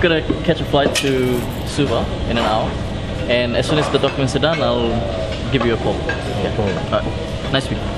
To catch a flight to Suva in an hour, and as soon as the documents are done, I'll give you a call. Yeah. Alright. Nice meeting. you.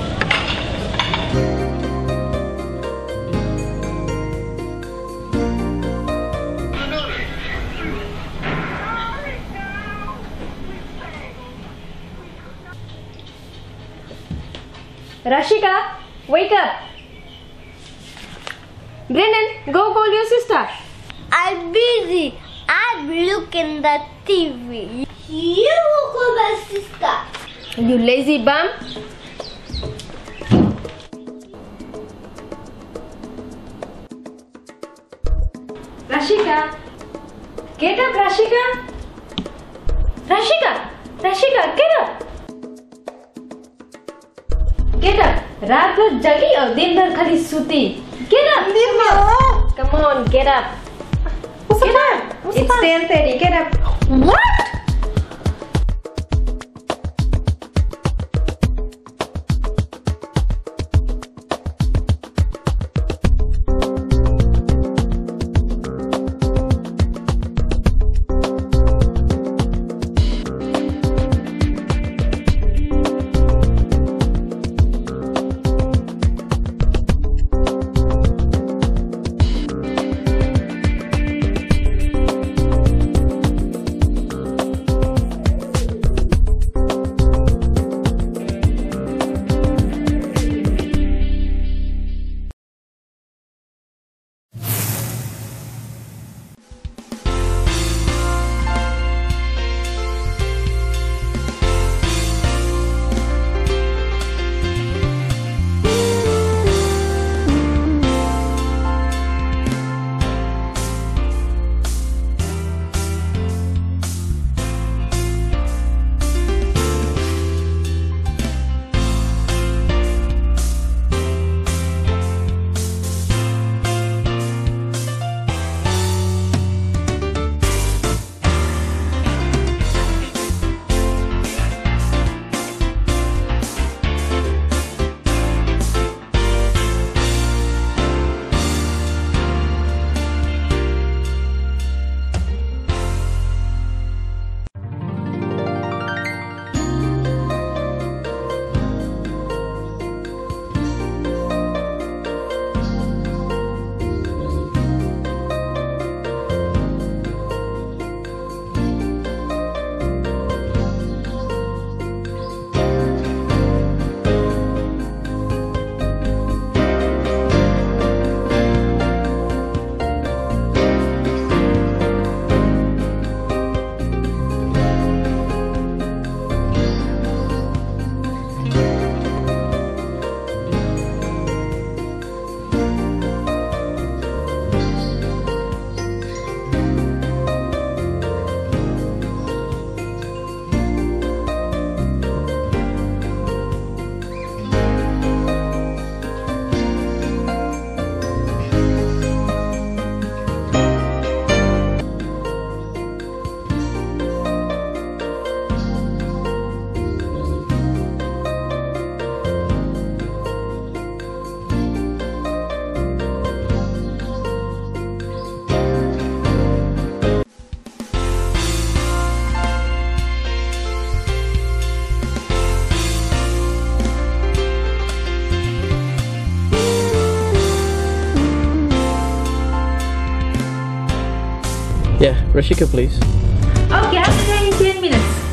Rashika, please. Okay, I'll be there in 10 minutes.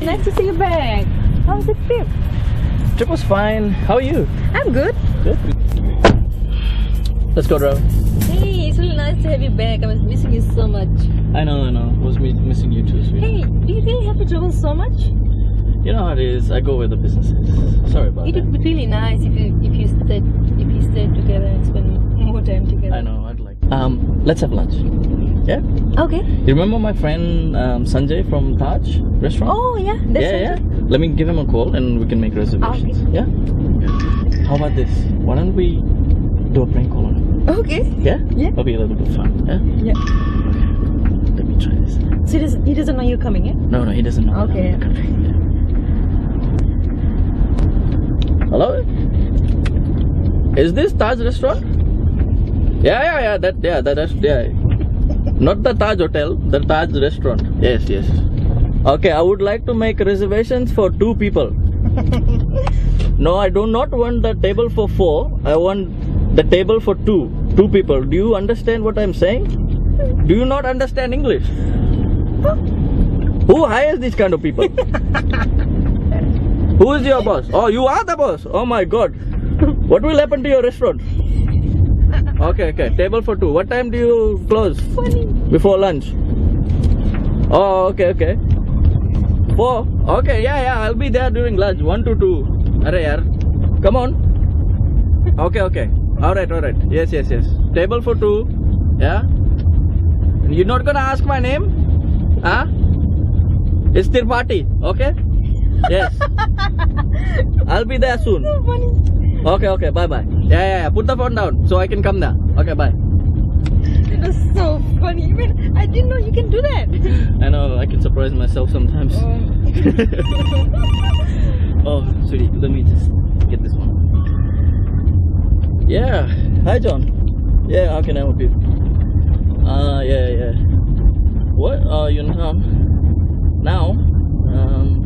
Nice to see you back. How's the trip? Trip was fine. How are you? I'm good. Good. Let's go, Ravi. Hey, it's really nice to have you back. I was missing you so much. I know, I know. Was me missing you too, sweetie. Hey, do you really have to travel so much? You know how it is. I go where the business is. Sorry about It that. would be really nice if you if you stayed if you stayed together and spend more time together. I know. I'd like. To. Um, let's have lunch. Yeah. Okay. You remember my friend um, Sanjay from Taj restaurant? Oh yeah, that's yeah, yeah. Let me give him a call and we can make reservations. Okay. Yeah. How about this? Why don't we do a prank call on him? Okay. Yeah. Yeah. That'll be a little bit fun. Yeah. Yeah. Let me try this. So he doesn't, he doesn't know you're coming, yeah? No, no, he doesn't know. Okay. in the country. Yeah. Hello? Is this Taj restaurant? Yeah, yeah, yeah. That, yeah, that, that's, yeah. Not the Taj Hotel, the Taj restaurant. Yes, yes. Okay, I would like to make reservations for two people. no, I do not want the table for four. I want the table for two. Two people. Do you understand what I'm saying? Do you not understand English? Who hires these kind of people? Who is your boss? Oh, you are the boss. Oh my god. What will happen to your restaurant? Okay, okay. Table for two. What time do you close? Before lunch. Oh, okay, okay. Four. Okay, yeah, yeah. I'll be there during lunch. One to two. Arre, yaar. Come on. Okay, okay. All right, all right. Yes, yes, yes. Table for two. Yeah. You're not gonna ask my name? Huh? It's Tirpati. Okay. Yes. I'll be there soon. Okay, okay. Bye, bye. Yeah, yeah, yeah. Put the phone down so I can come there. Okay, bye. It was so funny. Man, I didn't know you can do that. I know I can surprise myself sometimes. oh, sweetie, let me just get this one. Yeah. Hi, John. Yeah, how can I help you? Uh, yeah, yeah. What? are you in town? Now? Um.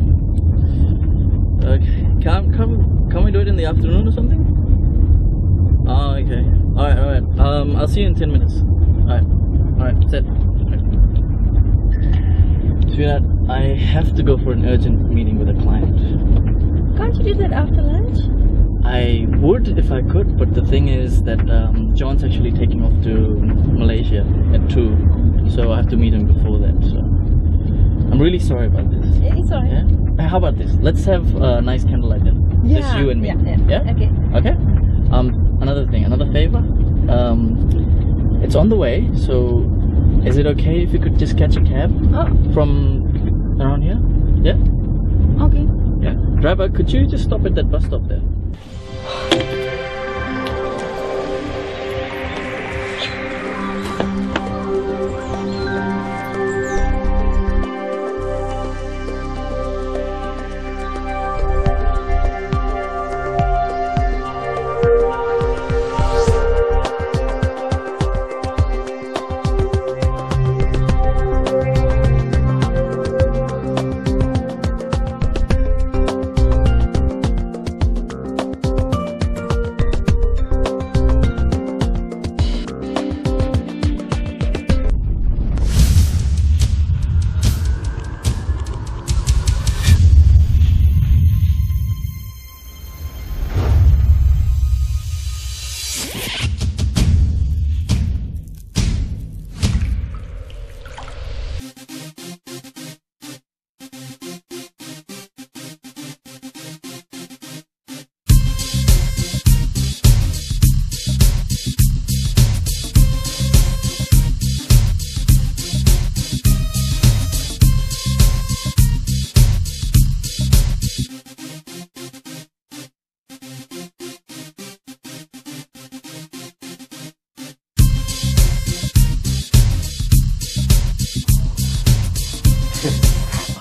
Okay. Can can can we do it in the afternoon or something? Oh, okay. All right, all right. Um, I'll see you in ten minutes. All right, all right. Set. Sweetheart, I have to go for an urgent meeting with a client. Can't you do that after lunch? I would if I could, but the thing is that um, John's actually taking off to Malaysia at 2, so I have to meet him before that. So I'm really sorry about this. It's alright. Yeah? Uh, How about this? Let's have a nice candlelight dinner. Just you and me. Yeah, yeah. Okay. Okay. Um, another thing, another favor. Um, it's on the way, so is it okay if you could just catch a cab Oh, from around here? Yeah. okay. Yeah. Driver, could you just stop at that bus stop there?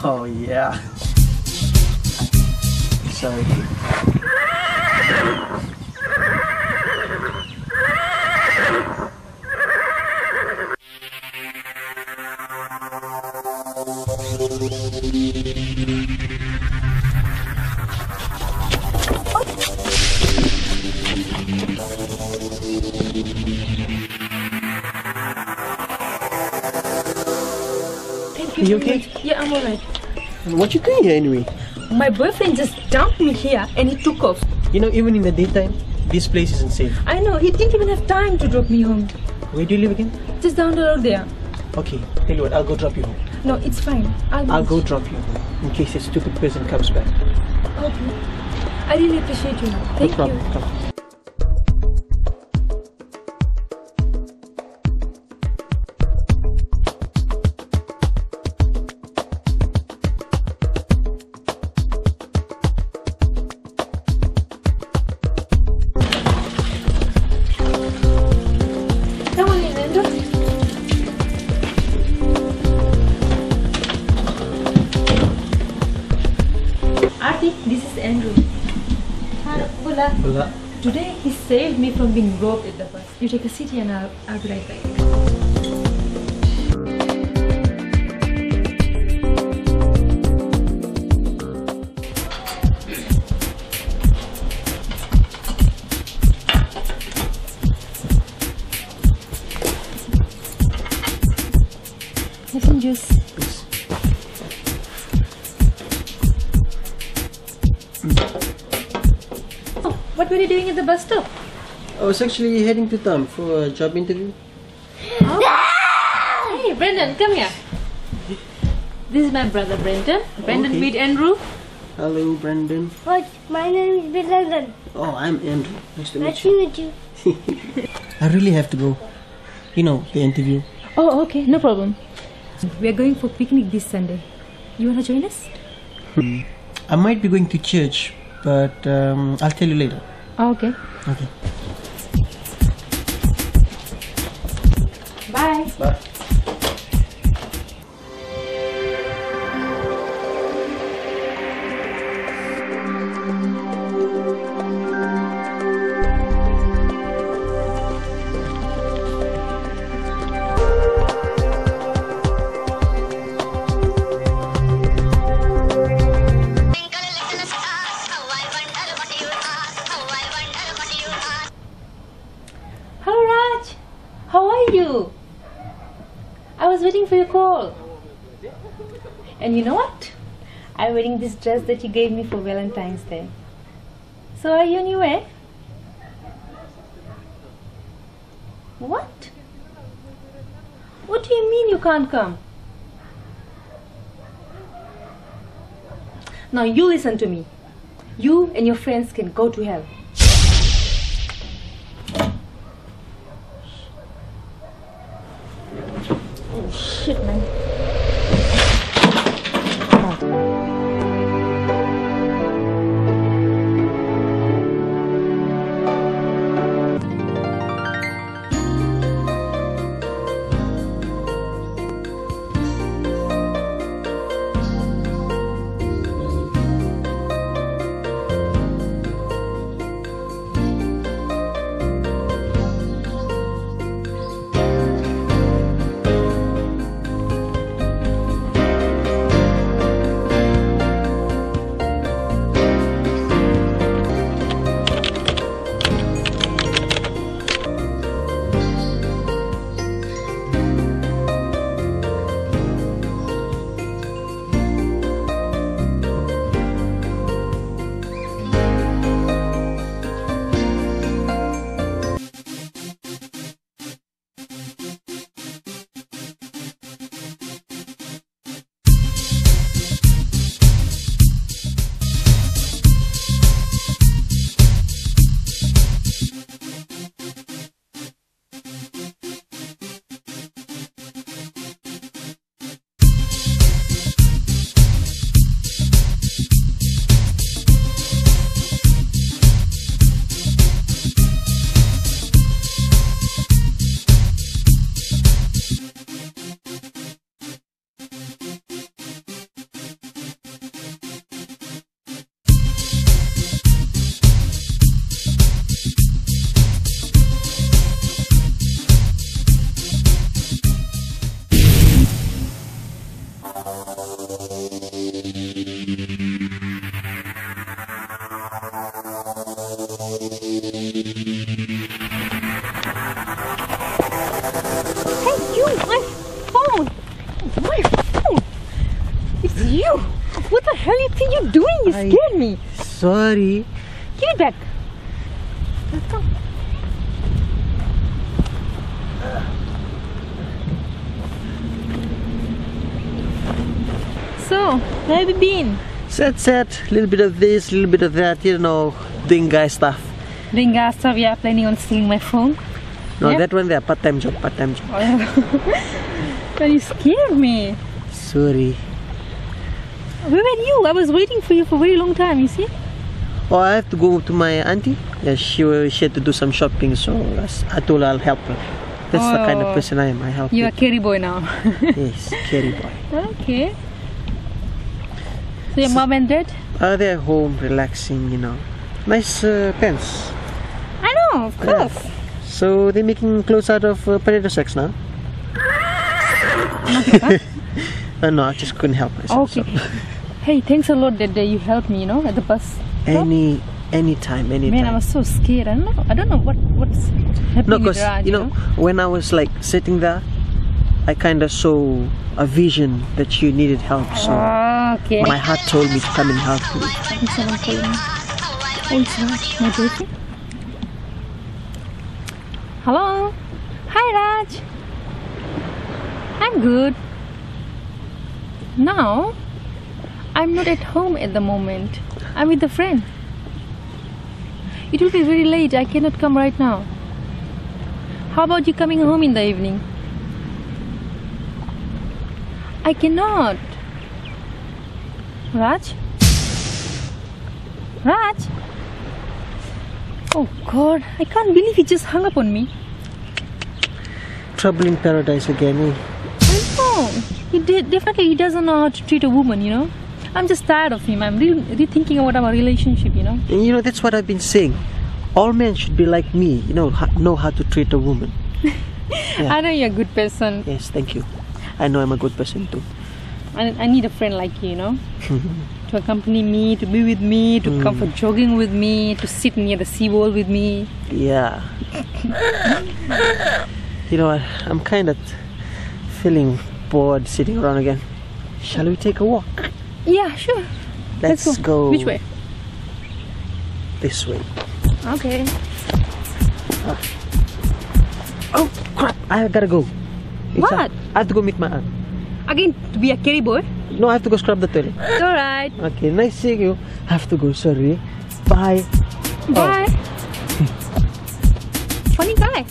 Oh yeah. Sorry. Thank Are you okay? Yeah, I'm alright. What you doing here anyway? My boyfriend just dumped me here and he took off. You know, even in the daytime, this place isn't safe. I know, he didn't even have time to drop me home. Where do you live again? Just down the road there. Okay, tell you what, I'll go drop you home. No, it's fine. I'll, I'll go drop you home in case a stupid person comes back. Okay. I really appreciate you. No Thank problem. you. Come. Me from being robbed at the bus. You take a seat and I'll, I'll be right back. Some juice. Oh, what were you doing at the bus stop? I was actually heading to town for a job interview. Hey, Brendan, come here. This is my brother Brendan. Brendan, Okay. meet Andrew. Hello, Brandon. What? My name is Bill Oh, I'm Andrew. Nice to meet Nice you. to meet you. I really have to go. You know, the interview. Oh, okay, no problem. We are going for picnic this Sunday. You wanna join us? I might be going to church, but um, I'll tell you later. Oh, okay. Okay. Dress that you gave me for Valentine's Day. So are you your way? What? What do you mean you can't come? Now you listen to me. You and your friends can go to hell. Sorry. Give it back! Let's go. So, where have you been? Set, set. A little bit of this, a little bit of that. You know, doing guy stuff. Doing gas stuff, yeah, planning on stealing my phone. No, Yeah. that one there, part-time job, part-time job. Oh, but you scared me. Sorry. Where were you? I was waiting for you for a very long time, you see? Oh, I have to go to my auntie. Yeah, she she had to do some shopping, so I told her I'll help her. That's the kind of Oh. person I am. I help. You are carry boy now. Yes, carry boy. okay. So your mom and dad? Uh, they're home, relaxing, you know. Nice uh, pants. I know, of course. So they're making clothes out of uh, potato sacks now? uh, no, I just couldn't help myself. Okay. Hey, thanks a lot that day you helped me, you know, at the bus. Any, anytime, anytime. Man, I was so scared. I don't know. I don't know what what's happening no, because Raj, you know when I was like sitting there, I kind of saw a vision that you needed help. So okay. my heart told me to come and help you. Is someone calling me? My boyfriend. Hello. Hi, Raj. I'm good. Now, I'm not at home at the moment. I'm with a friend. It will be very late. I cannot come right now. How about you coming home in the evening? I cannot. Raj? Raj? Oh god, I can't believe he just hung up on me. Trouble in paradise again. eh? I know. He did, definitely he doesn't know how to treat a woman, you know. I'm just tired of him. I'm really, really thinking about our relationship, you know. And you know that's what I've been saying. All men should be like me. You know, ha- know how to treat a woman. Yeah. I know you're a good person. Yes, thank you. I know I'm a good person too. I, I need a friend like you, you know. to accompany me, to be with me, to mm. come for jogging with me, to sit near the seawall with me. Yeah. you know what? I'm kind of feeling bored sitting around again. Shall we take a walk? Yeah, sure. Let's, go. Which way? This way. Okay. Ah. Oh crap! I gotta go. It's What? a- I have to go meet my aunt. Again, to be a carry boy? No, I have to go scrub the toilet. It's alright. Okay, nice seeing you. I have to go. Sorry. Bye. Bye. Oh. Funny guy.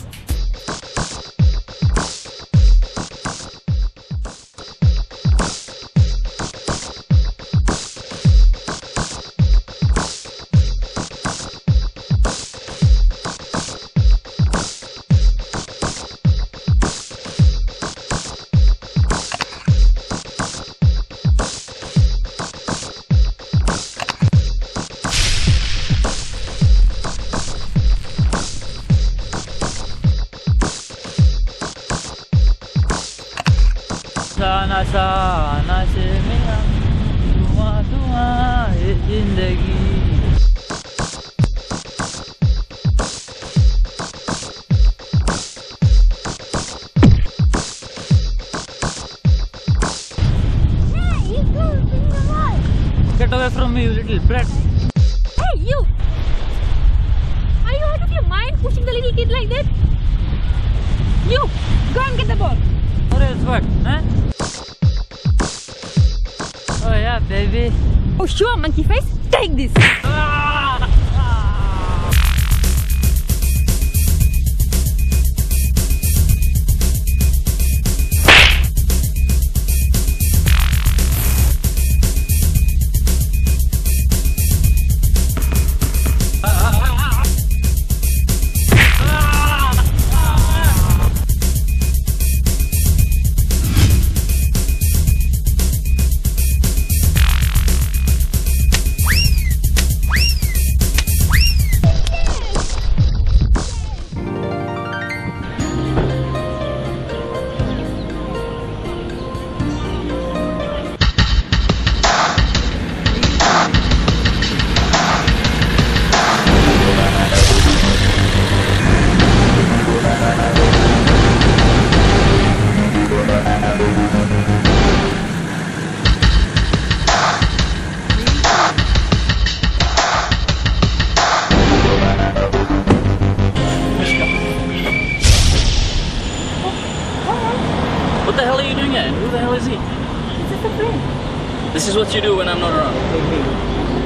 This is what you do when I'm not around.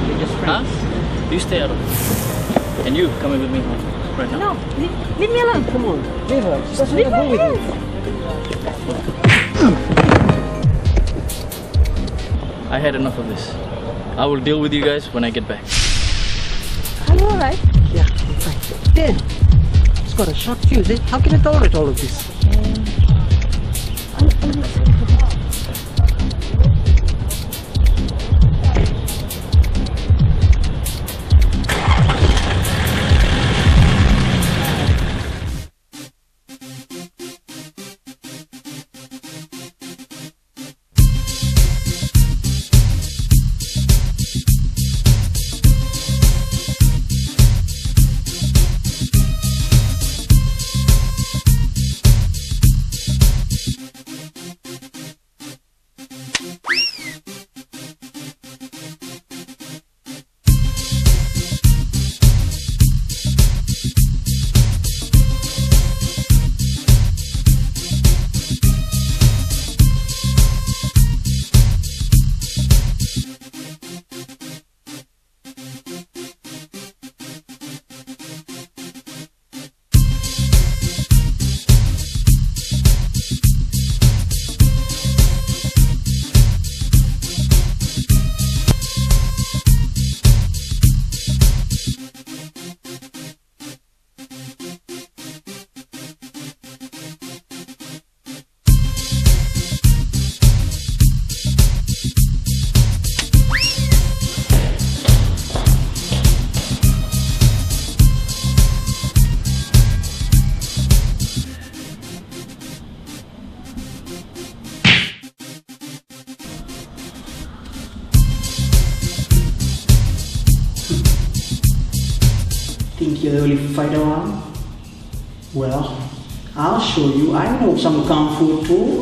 We're just Huh? You stay out of it. And you coming with me home right now. No, leave, leave me alone. Come on, leave her. She doesn't Leave want to go with you. I had enough of this. I will deal with you guys when I get back. Are you alright? Yeah, I'm fine. Dan, it's got a short fuse. Eh? How can I tolerate all of this? Some kung fu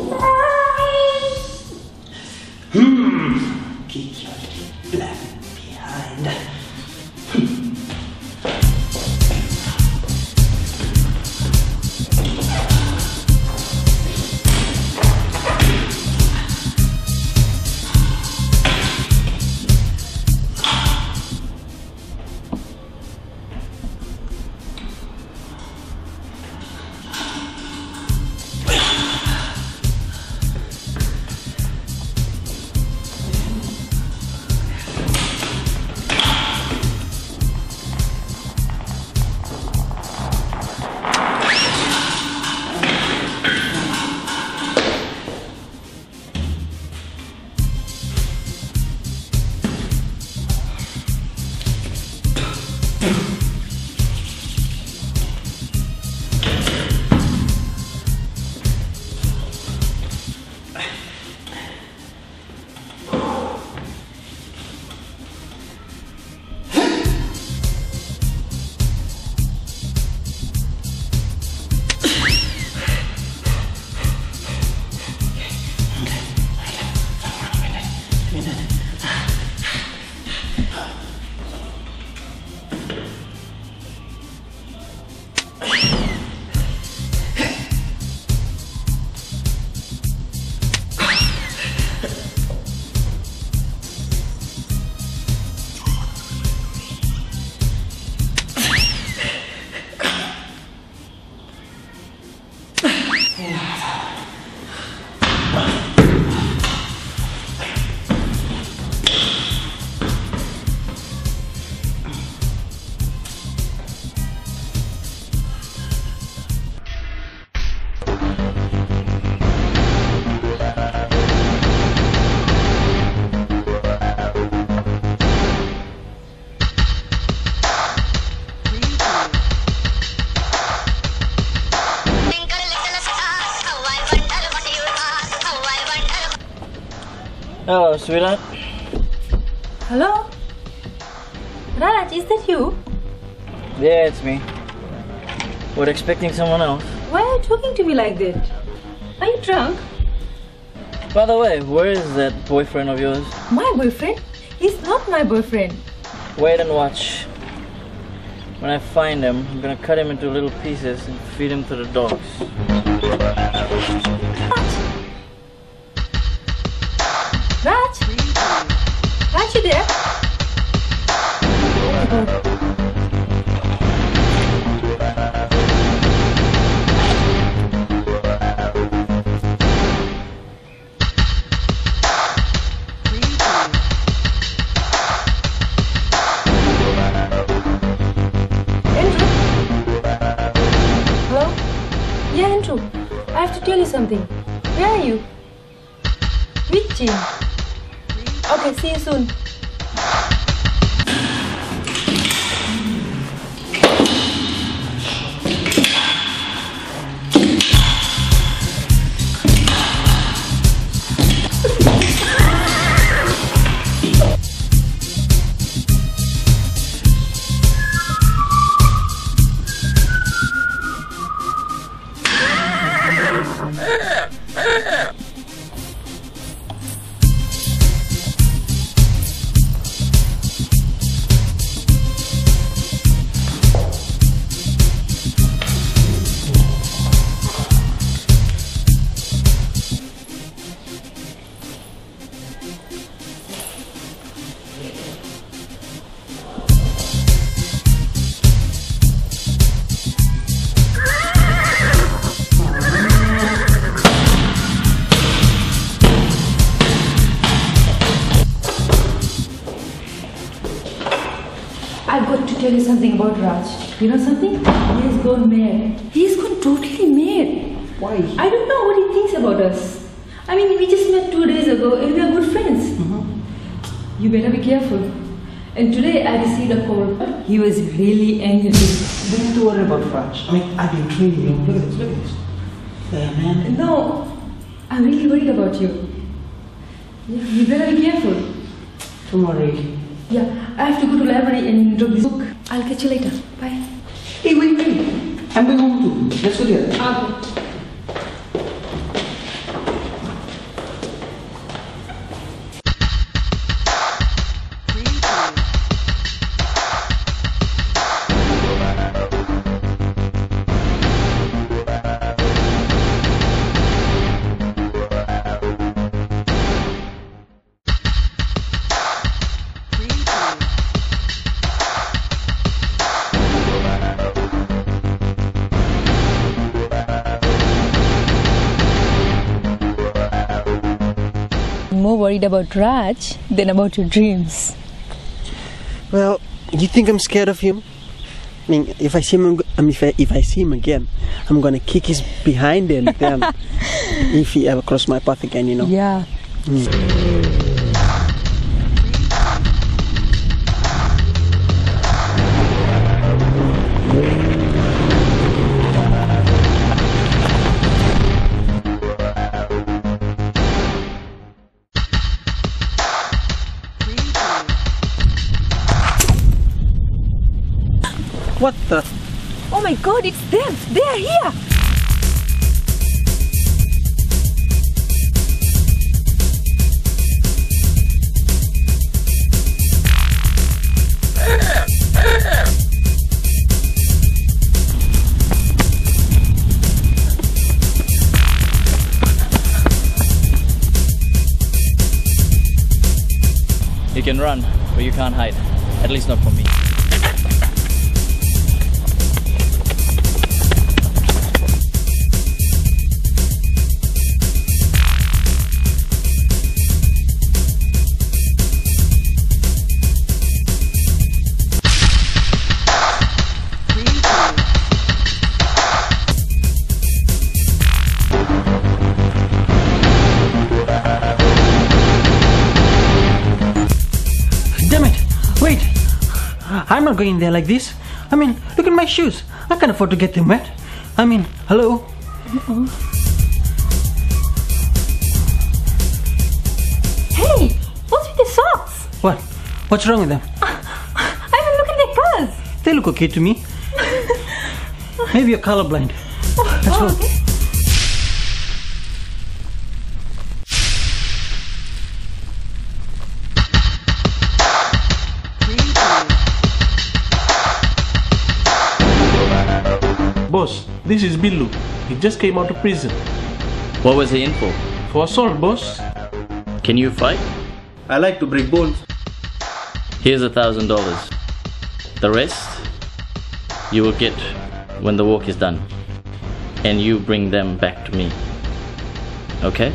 Hello, sweetheart. Hello? Raj, is that you? Yeah, it's me. We're expecting someone else. Why are you talking to me like that? Are you drunk? By the way, where is that boyfriend of yours? My boyfriend? He's not my boyfriend. Wait and watch. When I find him, I'm gonna cut him into little pieces and feed him to the dogs. You know something? He has gone mad. He's gone totally mad. Why? I don't know what he thinks about us. I mean, we just met two days ago and we are good friends. Mm-hmm. You better be careful. And today I received a call. He was really angry. Don't have to worry about Raj. I mean, I've been training him. Look at this, look at this. Yeah, man. No, I'm really worried about you. Yeah, you better be careful. Don't worry. Yeah, I have to go to library and drop this book. I'll catch you later. Bye. Hey, wait, wait. I'm going home too. Let's go together. Worried about Raj than about your dreams. Well, you think I'm scared of him? I mean, if I see him, I mean, if I, if I see him again, I'm gonna kick his behind and then if he ever cross my path again, you know. Yeah. What It's them! They are here! You can run, but you can't hide. At least not from me. Not going there like this. I mean, look at my shoes. I can't afford to get them wet. I mean, hello? Hey! What's with the socks? What? What's wrong with them? I mean, look at their colors! They look okay to me. Maybe you're colorblind. Let's go. Boss, this is Billu. He just came out of prison. What was he in for? For assault, boss. Can you fight? I like to break bones. Here's a thousand dollars. The rest you will get when the work is done. And you bring them back to me. Okay?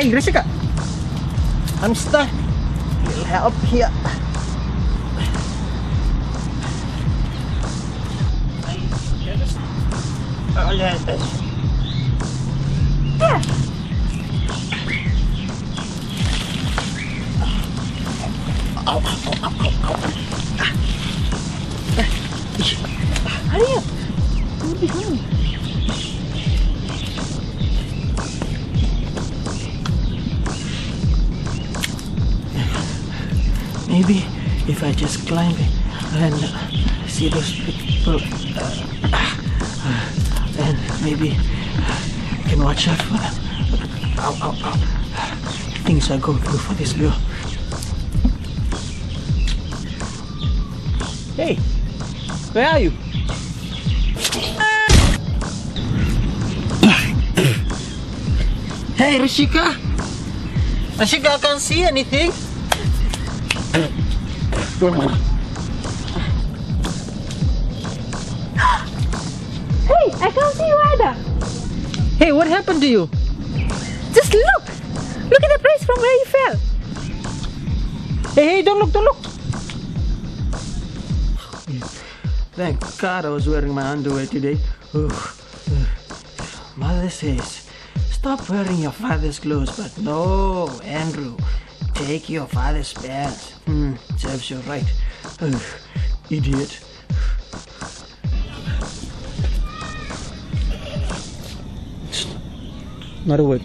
Hey, Rishika. I'm stuck. Little help here. Oh, yeah. See those people, uh, uh, and maybe I can watch out for them. Ow, ow, ow. Things I go through for this girl. Hey, where are you? Hey, Rishika! Rishika, I can't see anything. To you? Just look! Look at the place from where you fell! Hey, hey, don't look, don't look. thank God I was wearing my underwear today. Mother says, stop wearing your father's clothes, but no, Andrew, take your father's pants. Hmm, serves you right. Ugh, idiot. Not a word.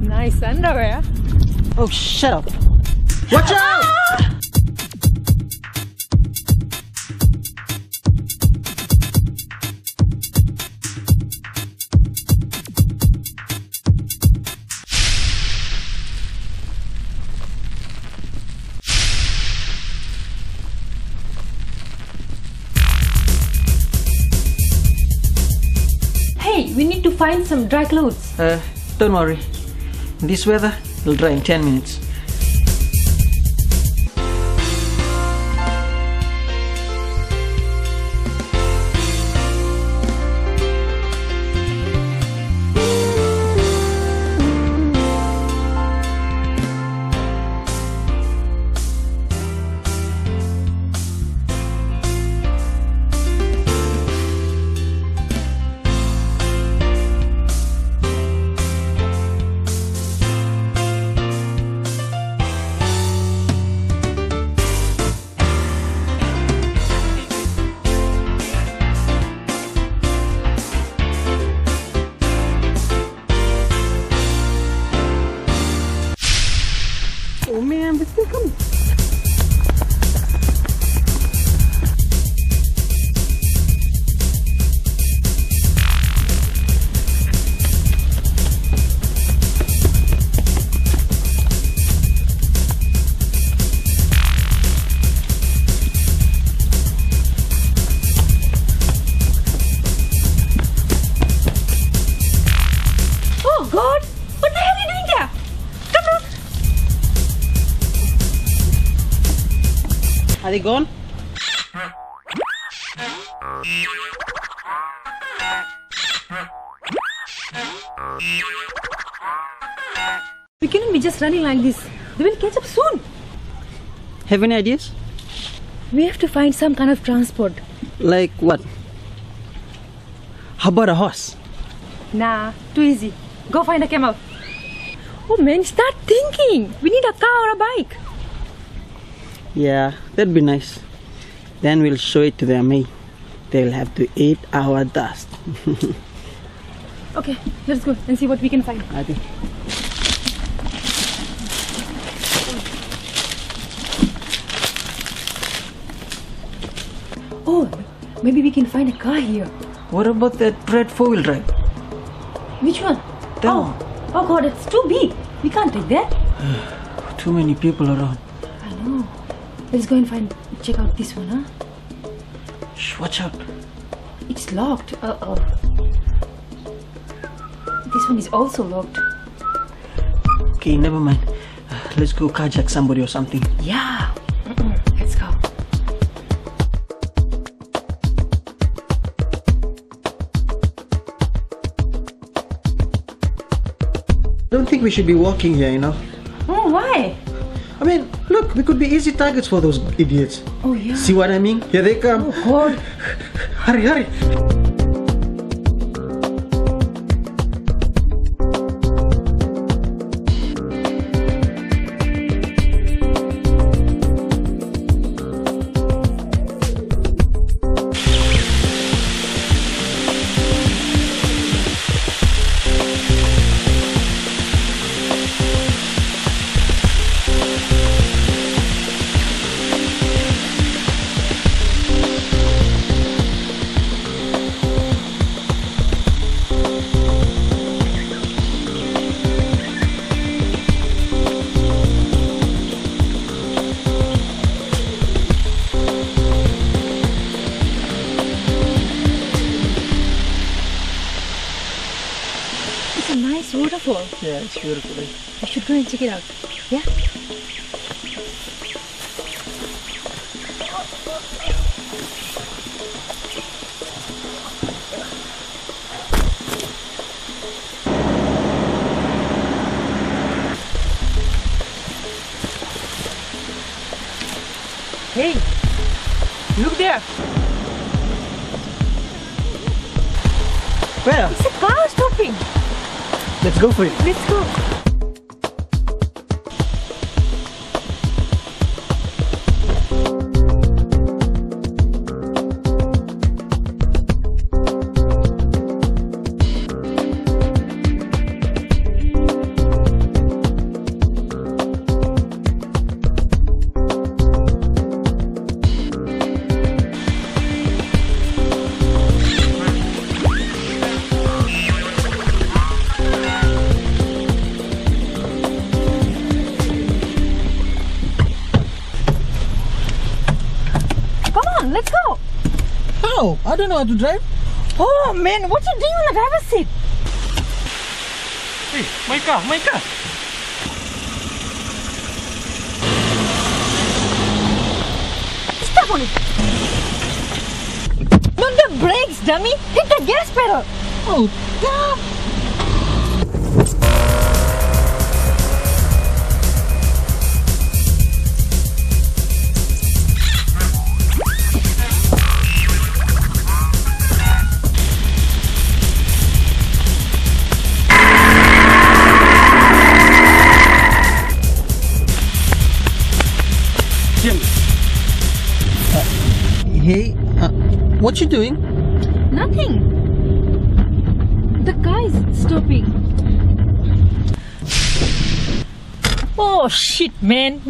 Nice underwear. Oh, shut up. Dry clothes. Uh, don't worry. In this weather, it'll dry in 10 minutes. They gone? We cannot be just running like this. They will catch up soon. Have any ideas? We have to find some kind of transport. Like what? How about a horse? Nah, too easy. Go find a camel. Oh man, start thinking. We need a car or a bike. Yeah, that'd be nice. Then we'll show it to them, eh? They'll have to eat our dust. Okay, let's go and see what we can find. I think. Oh, maybe we can find a car here. What about that red four-wheel drive? Which one? That oh, one. oh God, it's too big. We can't take that. Too many people around. I know. Let's go and find, check out this one, huh? Shh, watch out. It's locked. Uh oh. This one is also locked. Okay, never mind. Uh, let's go carjack somebody or something. Yeah. Let's go. Don't think we should be walking here, you know. Oh, why? I mean, look, we could be easy targets for those idiots. Oh, yeah. See what I mean? Here they come. Oh, God. Hurry, hurry. Let's go for it. Don't know how to drive. Oh man, what you doing on the driver's seat? Hey, my car, my car. Step on it. Not the brakes, dummy. Hit the gas pedal. Oh, Yeah. What you doing? Nothing. The guy's stopping. Oh shit, man.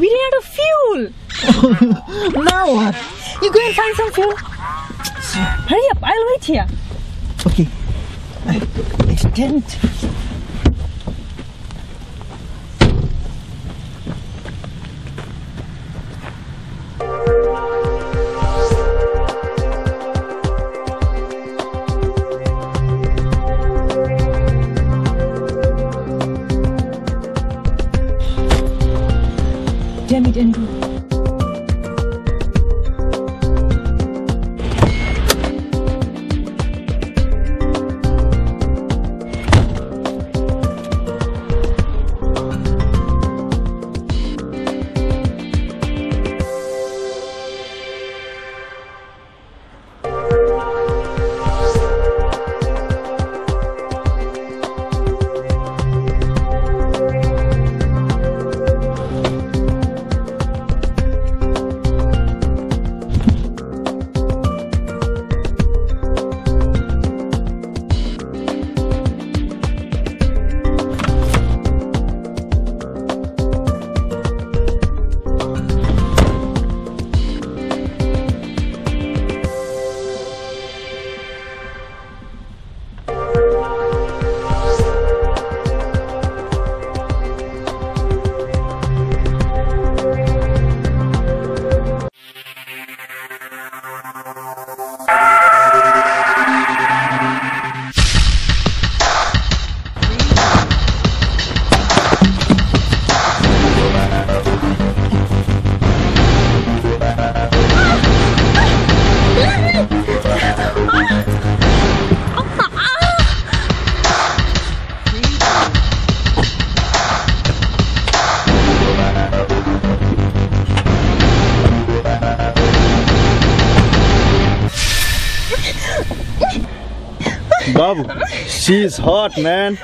Babu, she's hot, man.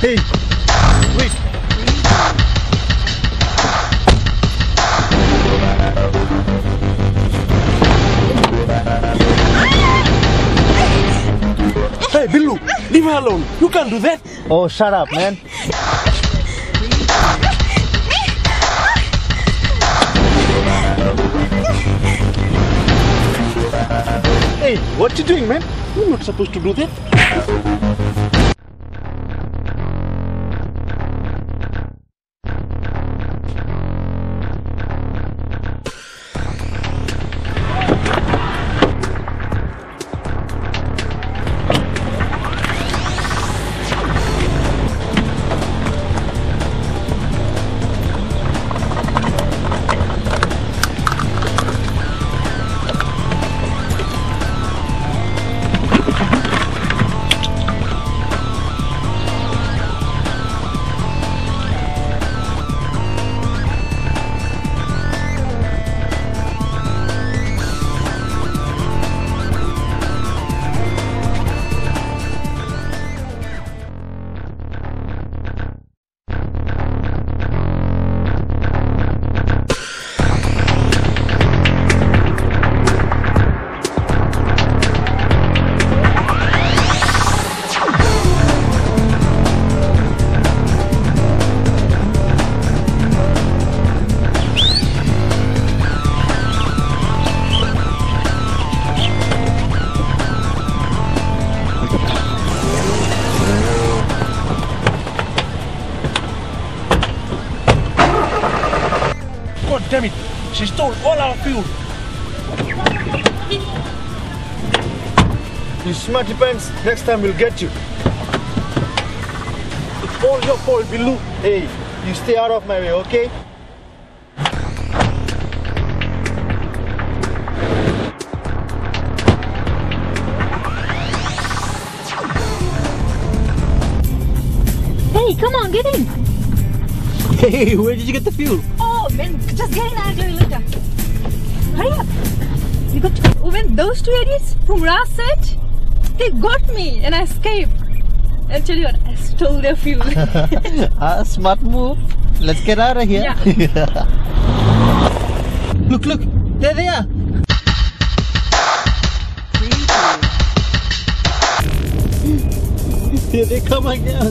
Hey, wait. Hey, Billu, leave her alone. You can't do that. Oh, shut up, man. Hey, what you doing, man? You're not supposed to do that. You smarty pants, next time we'll get you. It's all your fault, Billu. Hey, you stay out of my way, okay? Hey, come on, get in. Hey, where did you get the fuel? Oh, man, just get in. I'll tell you later. Hurry up. You got to, oh, man, those two idiots from Raset, they got me and I escaped. You what, I stole their fuel. Ah, smart move. Let's get out of here. look, look, there they are. Here they come again.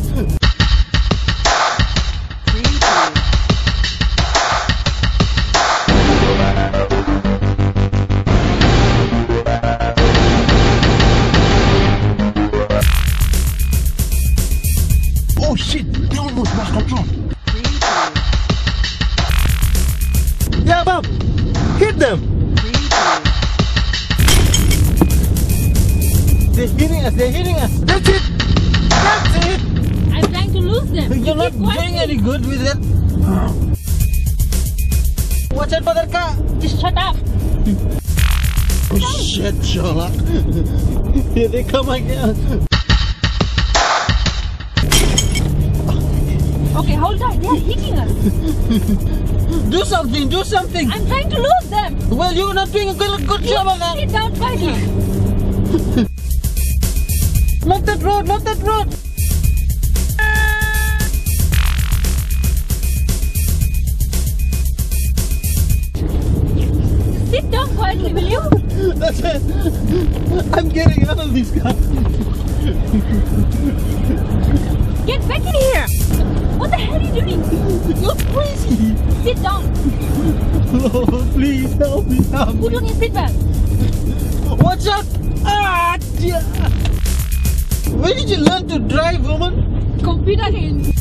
Shit, Here they come again. Okay, hold on. They're hitting us. Do something, do something. I'm trying to lose them. Well, you're not doing a good, good job of that. Sit down quietly. Not that road, not that road. Sit down quietly, will you? I'm getting out of this car. Get back in here. What the hell are you doing? You're crazy. Sit down. Oh, please help me out. Put on your seatbelt. Watch out. Ah, dear. Where did you learn to drive, woman? Computer game.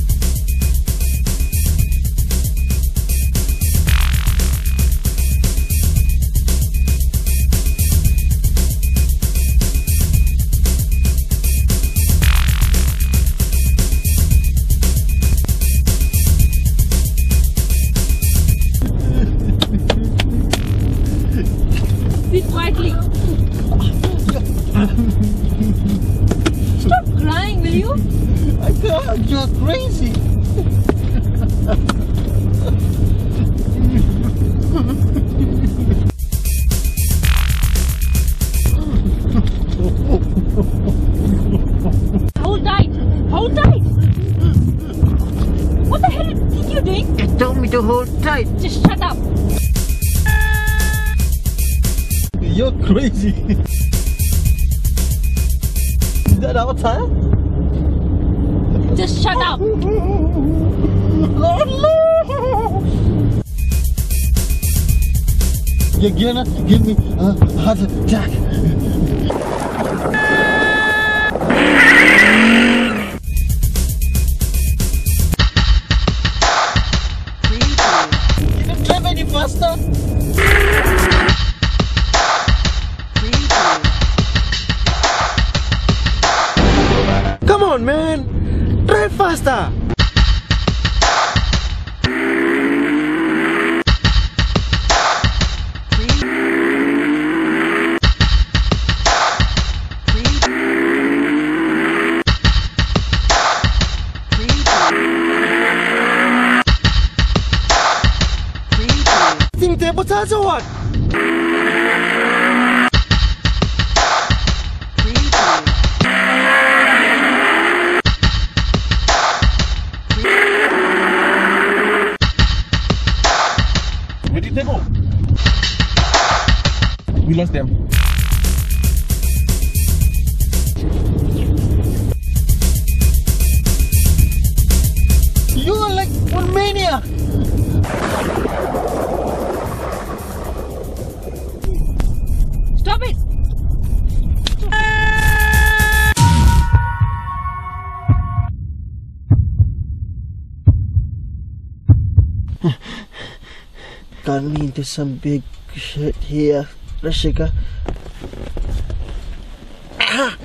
Into some big shit here, Rashika. Ah!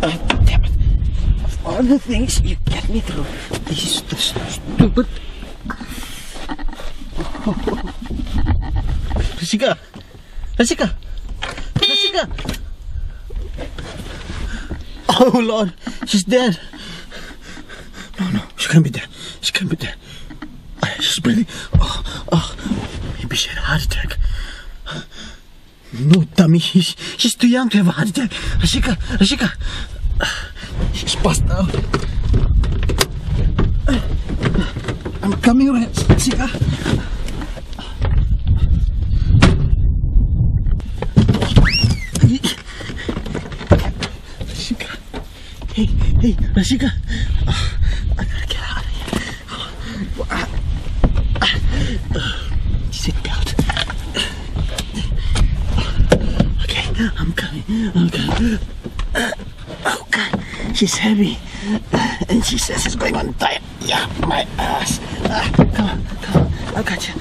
Ah, damn it. Of all the things you get me through, this is the stupid. Rashika! Rashika! Rashika! Oh Lord, she's dead. No, no, she can't be dead. She can't be dead. She's breathing. Oh, oh, maybe she had a heart attack. No, dummy, she's, she's too young to have a heart attack. Rashika, Rashika. She's passed out. I'm coming, Rashika. Rashika. Hey, hey, Rashika. She's heavy, and she says she's going on diet. Yeah, my ass. Ah, come on, come on. I got you.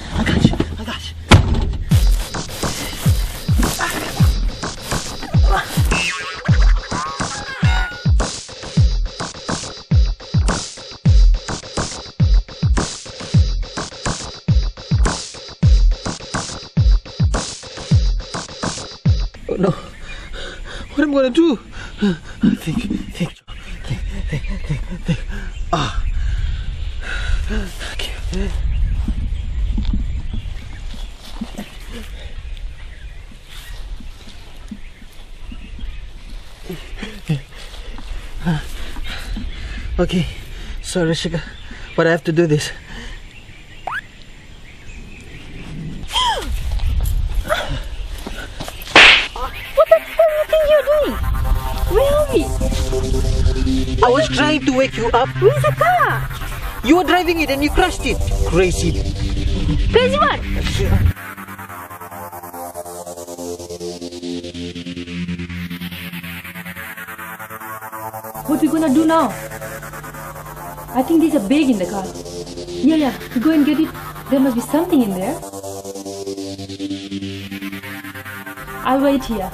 So Rishika, but I have to do this. What the hell do you think you're doing? Where are we? I was trying to wake you up. Where's the car? You were driving it and you crashed it. Crazy. Crazy one. What are we gonna do now? I think there's a bag in the car. Yeah, yeah. Go and get it. There must be something in there. I'll wait here.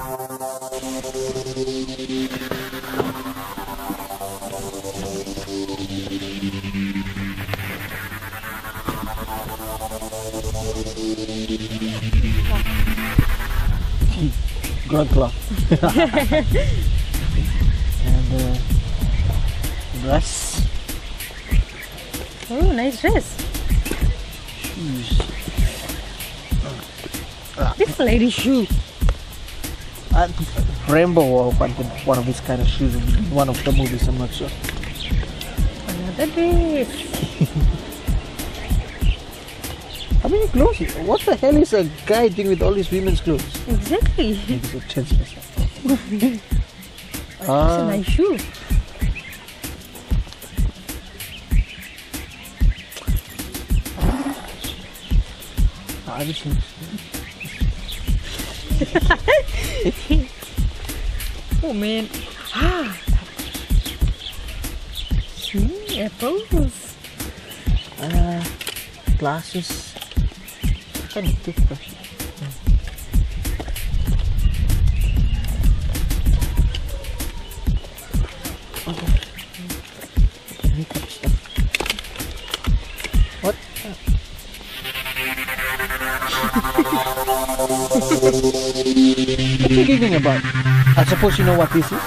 Good clock. nice dress. shoes. This lady shoe. Uh, Rainbow or one, of these kind of shoes in one of the movies, I'm not sure. Another dress. How many clothes? What the hell is a guy doing with all these women's clothes? Exactly. It's a It's a nice shoe. Oh man. Ah. Apples. uh, glasses. Kind of toothbrush. What are you giggling about? I suppose you know what this is.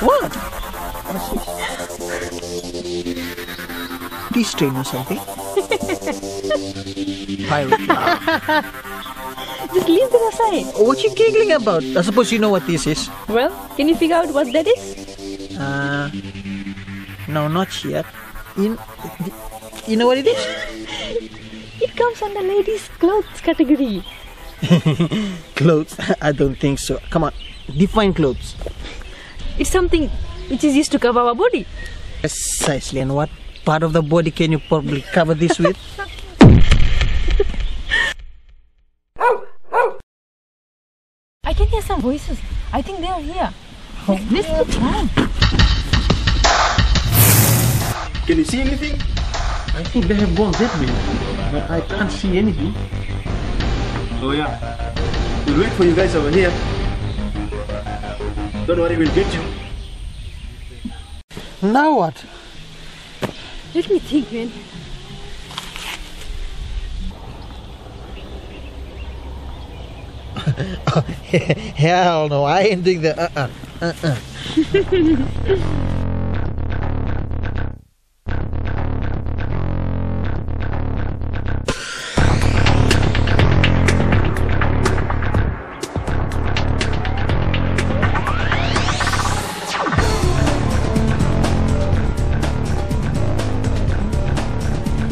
What? Peace train or something? Pirate. Leave them aside. What you giggling about? I suppose you know what this is. Well, can you figure out what that is? Uh, no, not yet. You, you know what it is? It comes under ladies' clothes category. Clothes? I don't think so. Come on, define clothes. It's something which is used to cover our body. Precisely. And what part of the body can you probably cover this with? some voices. I think they are here. Let's keep trying. Can you see anything? I think they have gone that way, but I can't see anything. Oh yeah. We'll wait for you guys over here. Don't worry, we'll get you. Now what? Let me think, man. Hell no, I ain't doing that. Uh-uh. Uh-uh.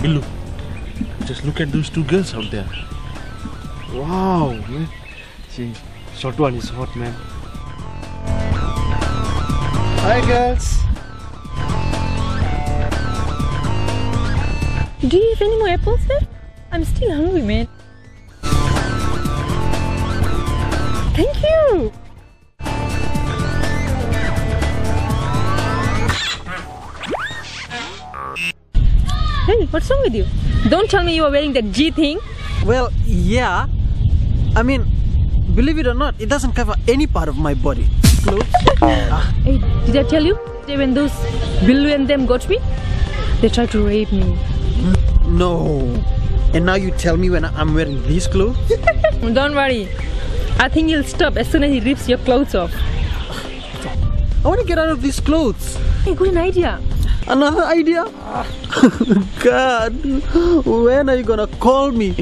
Look. Just look at those two girls out there. Wow, man. See, short one is hot, man. Hi, girls. Do you have any more apples there? I'm still hungry, man. Thank you. Hey, what's wrong with you? Don't tell me you are wearing that G thing. Well, yeah. I mean, believe it or not, it doesn't cover any part of my body. Clothes. Ah, Hey, did I tell you? When those Billu and them got me, they tried to rape me. no. And now you tell me when I'm wearing these clothes? Don't worry. I think he'll stop as soon as he rips your clothes off. I want to get out of these clothes. Hey, good an idea. Another idea? God, when are you gonna call me?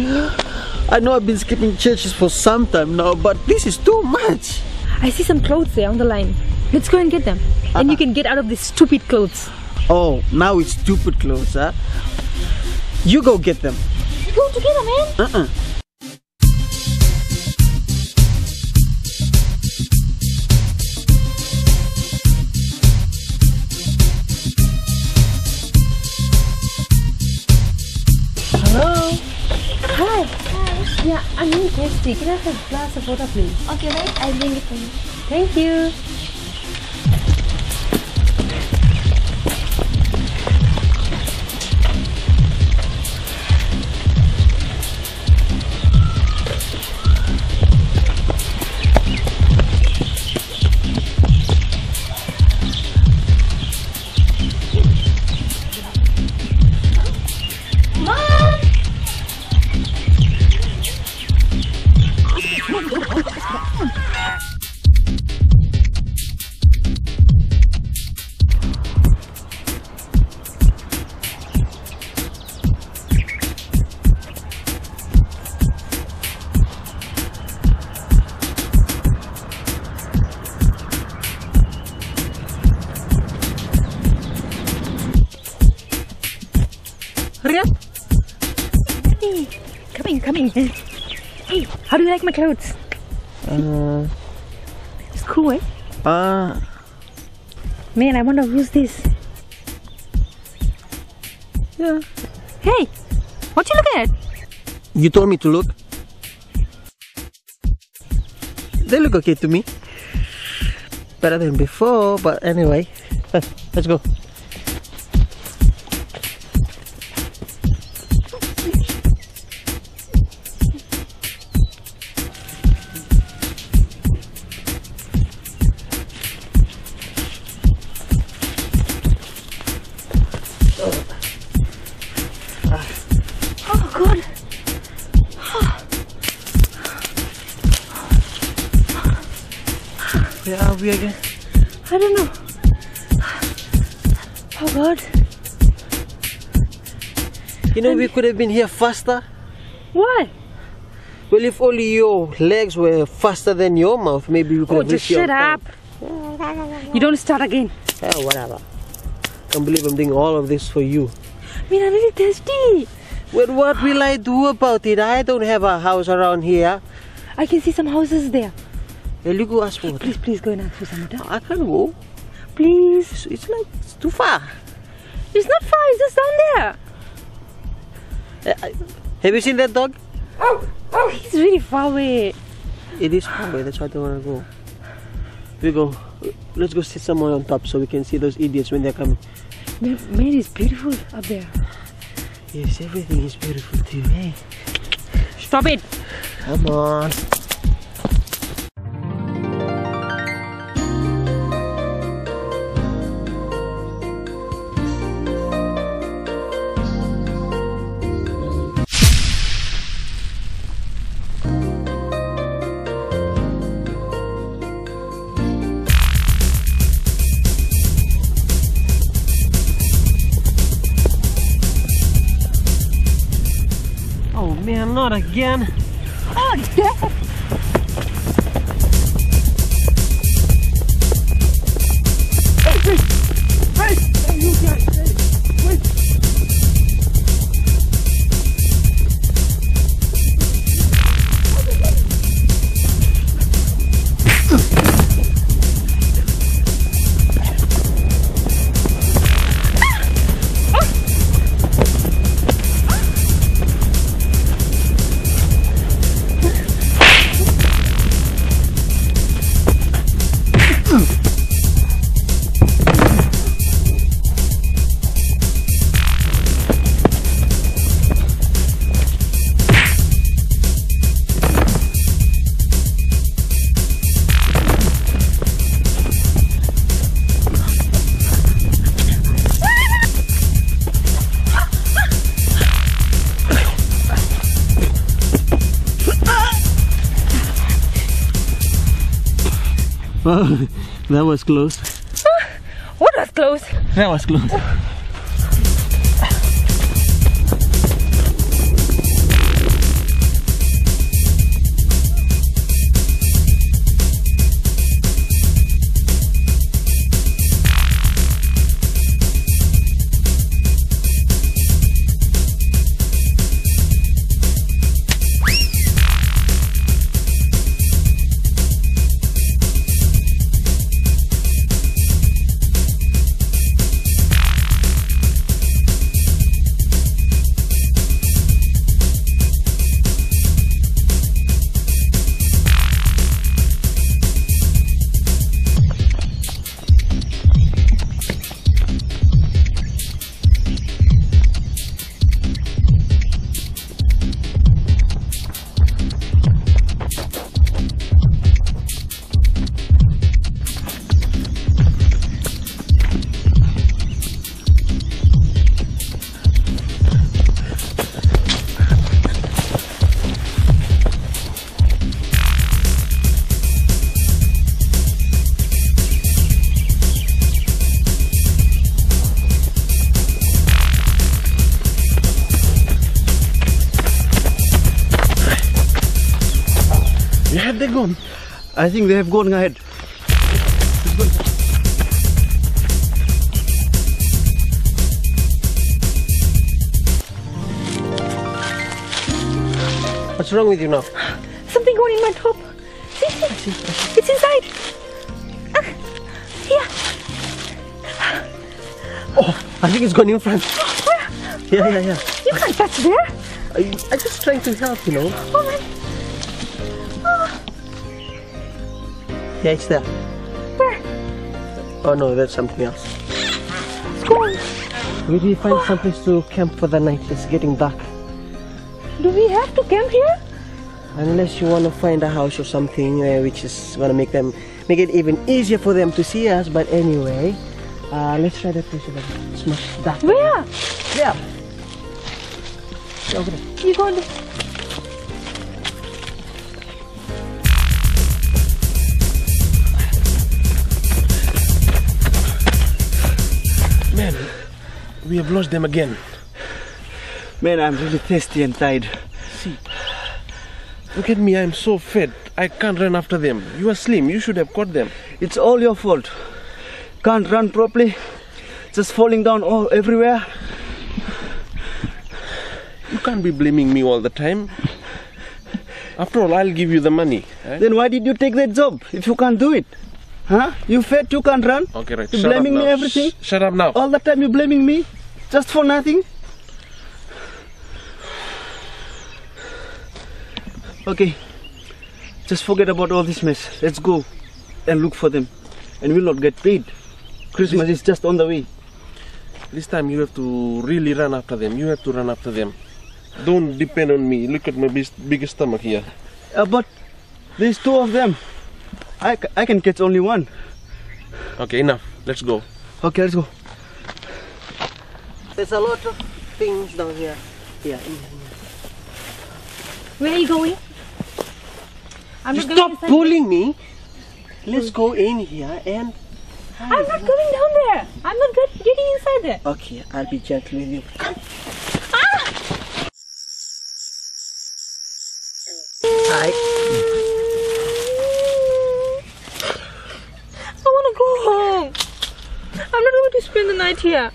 I know I've been skipping churches for some time now, but this is too much. I see some clothes there on the line. Let's go and get them. and you uh-huh. can get out of these stupid clothes. Oh, now it's stupid clothes, huh? You go get them. Go together, man. Uh-uh. I'm really thirsty. Can I have a glass of water, please? Okay, wait, I'll bring it for you. Thank you. Clothes? Uh, It's cool, eh? uh, Man, I wonder who's this. yeah. Hey, what you looking at? You told me to look. They look okay to me. Better than before, but anyway. Let's go. Could have been here faster. Why? Well, if only your legs were faster than your mouth, maybe we could Oh, have just reached your shut up. You don't start again. Yeah, whatever. Can't believe I'm doing all of this for you. I mean, I'm really thirsty. Well, what will I do about it? I don't have a house around here. I can see some houses there. Well, you go ask for. Please, please go and ask for some water. I can't go. Please. It's, it's like it's too far. It's not far, it's just down there. I- have you seen that dog? Oh! Oh, he's really far away. It is far away. That's why I don't want to go. We go. Let's go sit somewhere on top so we can see those idiots when they're coming. Man, man, it's beautiful up there. Yes, everything is beautiful too. Hey, Stop it! come on. Oh not again. Oh, well, that was close. Ah, what was close? That was close. I think they have gone ahead. What's wrong with you now? Something going in my top. See, see, it's inside. Ah, here. Oh, I think it's gone in front. Where? Yeah, yeah, yeah. You can't touch there. I, I'm just trying to help, you know. Oh man. Yeah, it's there. Where? Oh no, that's something else. We need to find some place to camp for the night. It's getting dark. Do we have to camp here? Unless you want to find a house or something uh, which is gonna make them make it even easier for them to see us. But anyway, uh, let's try that place over there. It's much darker. Where? Yeah. Yeah, over there. You going we have lost them again. Man, I'm really thirsty and tired. See, look at me, I'm so fat. I can't run after them. You are slim, you should have caught them. It's all your fault. Can't run properly. Just falling down all everywhere. You can't be blaming me all the time. After all, I'll give you the money. eh? Then why did you take that job if you can't do it? Huh? You fat, you can't run. Okay, right. You shut blaming me everything? Sh- shut up now. All the time you're blaming me, just for nothing. Okay. Just forget about all this mess. Let's go and look for them. And we'll not get paid. Christmas is just on the way. This time you have to really run after them. You have to run after them. Don't depend on me. Look at my big, biggest stomach here. Uh, but there's two of them. I, I can catch only one. Okay, enough. Let's go. Okay, let's go. There's a lot of things down here. Yeah. in here. Where are you going? I'm You stop pulling me. Let's go in here and. I'm not going down there. I'm not get, getting inside there. Okay, I'll be gentle with you. Come. I. I want to go home. I'm not going to spend the night here.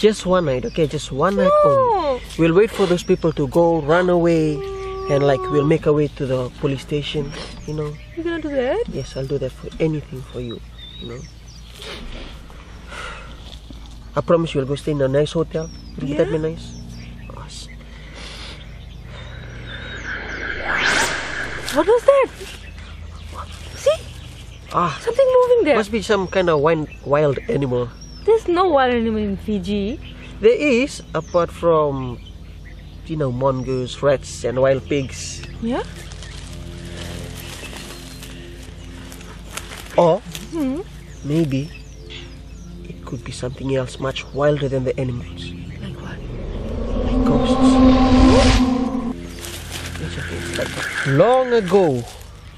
Just one night, okay? Just one night only. We'll wait for those people to go, run away, and like we'll make our way to the police station. You know. You're gonna do that? Yes, I'll do that for anything for you. You know. I promise you, will go stay in a nice hotel. Will that be nice? What was that? See? Ah, Something moving there. must be some kind of wild, wild animal. There's no wild animal in Fiji. There is, apart from, you know, mongoose, rats, and wild pigs. Yeah? Or Hmm. maybe it could be something else much wilder than the animals. Like what? Like ghosts. Yes, okay, it's like. Long ago,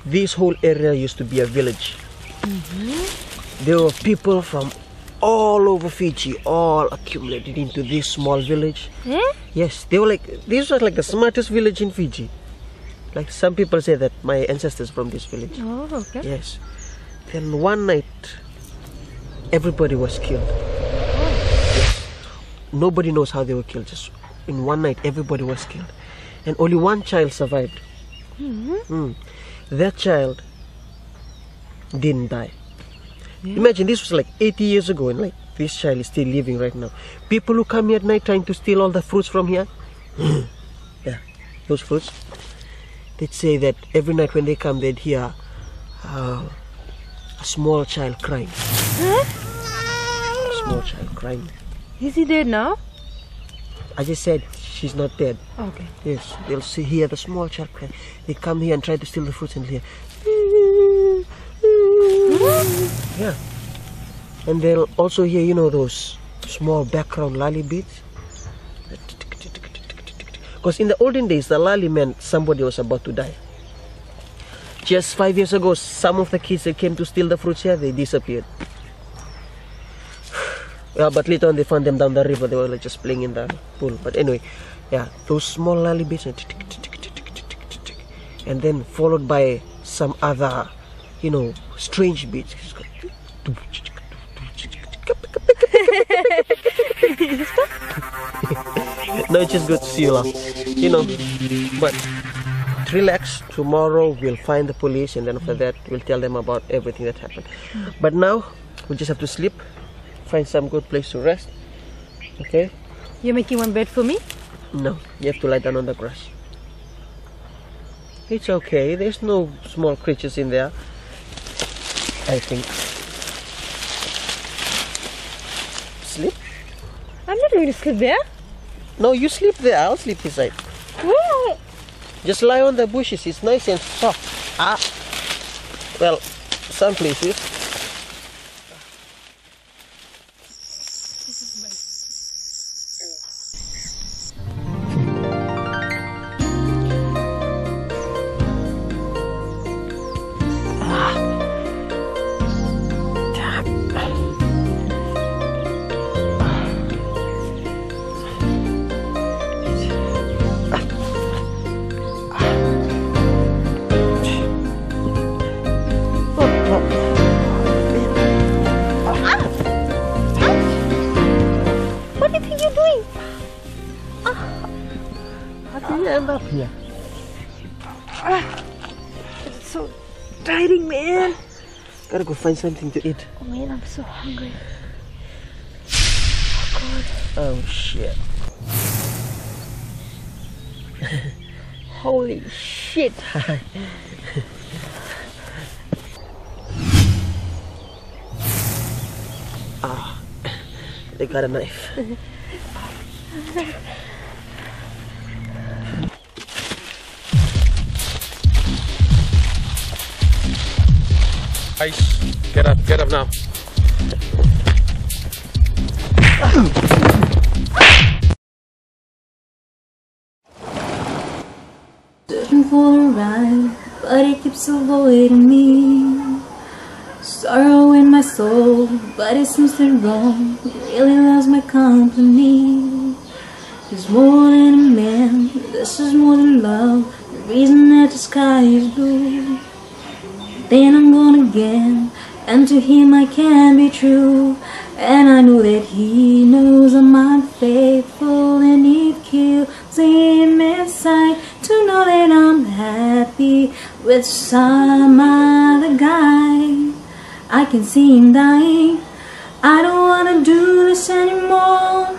this whole area used to be a village. There were people from all over Fiji, all accumulated into this small village. Hmm? Yes, they were like this was like the smartest village in Fiji. Like some people say that my ancestors from this village. Oh, okay. Yes. Then one night, everybody was killed. Yes. Nobody knows how they were killed. Just in one night, everybody was killed, and only one child survived. Mm. That child didn't die. Imagine this was like 80 years ago, and like this child is still living right now. People who come here at night trying to steal all the fruits from here, yeah, those fruits. They'd say that every night when they come, they'd hear uh, a small child crying. A small child crying. Is he dead now? I just said she's not dead. Okay. Yes, they'll see here the small child cry. They come here and try to steal the fruits and hear. Yeah. And they'll also hear, you know, those small background lali beats. Because in the olden days, the lali meant somebody was about to die. Just five years ago, some of the kids that came to steal the fruits here, they disappeared. Yeah, but later on they found them down the river. They were like just playing in the pool. But anyway, yeah, those small lali beats, and then followed by some other, you know, strange beats. no, it's just good to see you laugh. You know, but relax. Tomorrow we'll find the police, and then after that we'll tell them about everything that happened. But now we just have to sleep, find some good place to rest. Okay? You're making one bed for me? No, you have to lie down on the grass. It's okay. There's no small creatures in there. I think. Sleep? I'm not going to sleep there. No, you sleep there. I'll sleep beside. Where? Just lie on the bushes. It's nice and soft. Ah. Well, some places. Find something to eat. Oh, man, I'm so hungry. Oh shit. Holy shit. Ah, They got a knife. Guys, get up, get up now. Searching for a ride, but it keeps avoiding me. Sorrow in my soul, but it seems to wrong. Really loves my company. He's more than a man, this is more than love. The reason that the sky is blue. Then I'm gone again, and to him I can be true. And I know that he knows I'm unfaithful, and it kills him inside to know that I'm happy with some other guy. I can see him dying. I don't wanna do this anymore.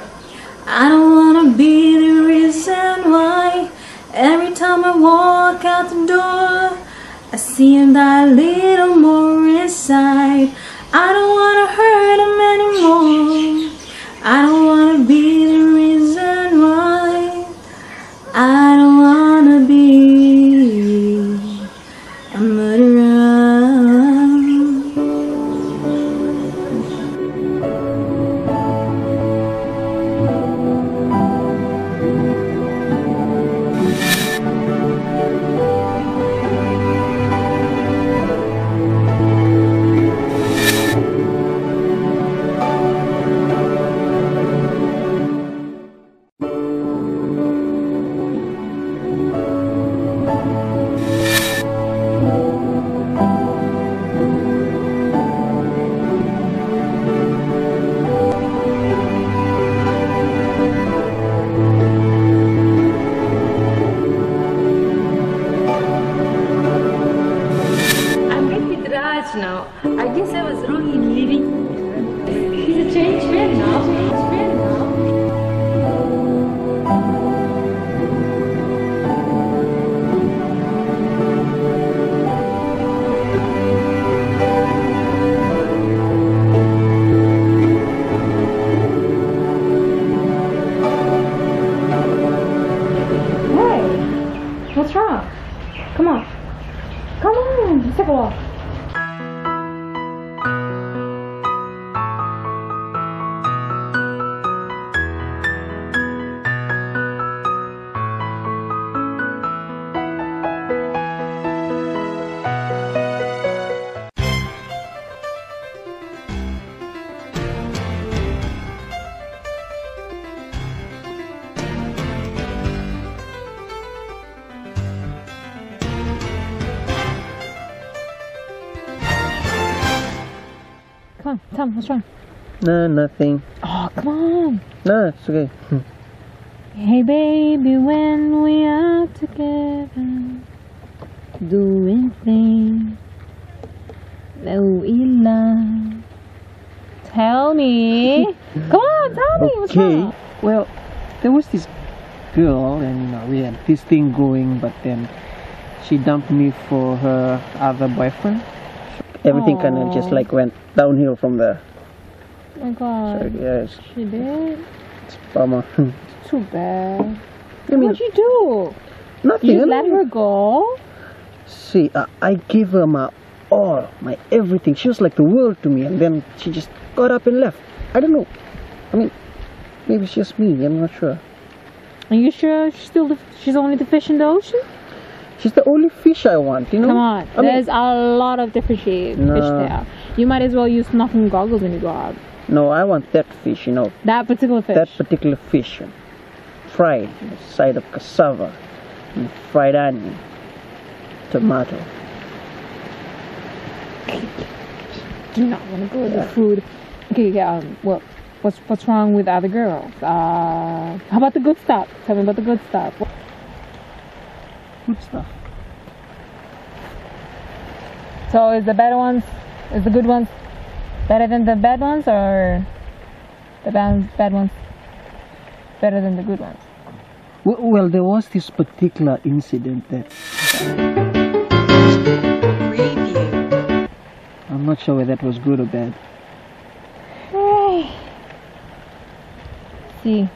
I don't wanna be the reason why. Every time I walk out the door, I see him a little more inside. I don't wanna hurt him anymore. No, nothing. Oh, come on. No, it's okay. Hmm. Hey, baby, when we are together, doing things that we love. Tell me. come on, tell me. What's Okay. Well, there was this girl, and you know, we had this thing going, but then she dumped me for her other boyfriend. Everything kind of just like went downhill from there. Oh my god. So, yes, She did? it's bummer. It's Too bad. I mean, What'd you do? nothing. You let her go? See, I, I gave her my all, my everything. She was like the world to me, and then she just got up and left. I don't know. I mean, maybe it's just me. I'm not sure. Are you sure she's still the, she's only the fish in the ocean? She's the only fish I want. You know. Come on. I mean, There's a lot of different shapes fish there. You might as well use snorkeling goggles when you go out. No, I want that fish. You know, That particular fish. that particular fish, fried side of cassava, and fried onion, tomato. do not want to go to the food. Okay, yeah. Um, what, what's what's wrong with other girls? Uh, how about the good stuff? Tell me about the good stuff. Good stuff. So is the better ones, is the good ones better than the bad ones, or the bad bad ones better than the good ones? Well, there was this particular incident that. I'm not sure whether that was good or bad. Hey. See,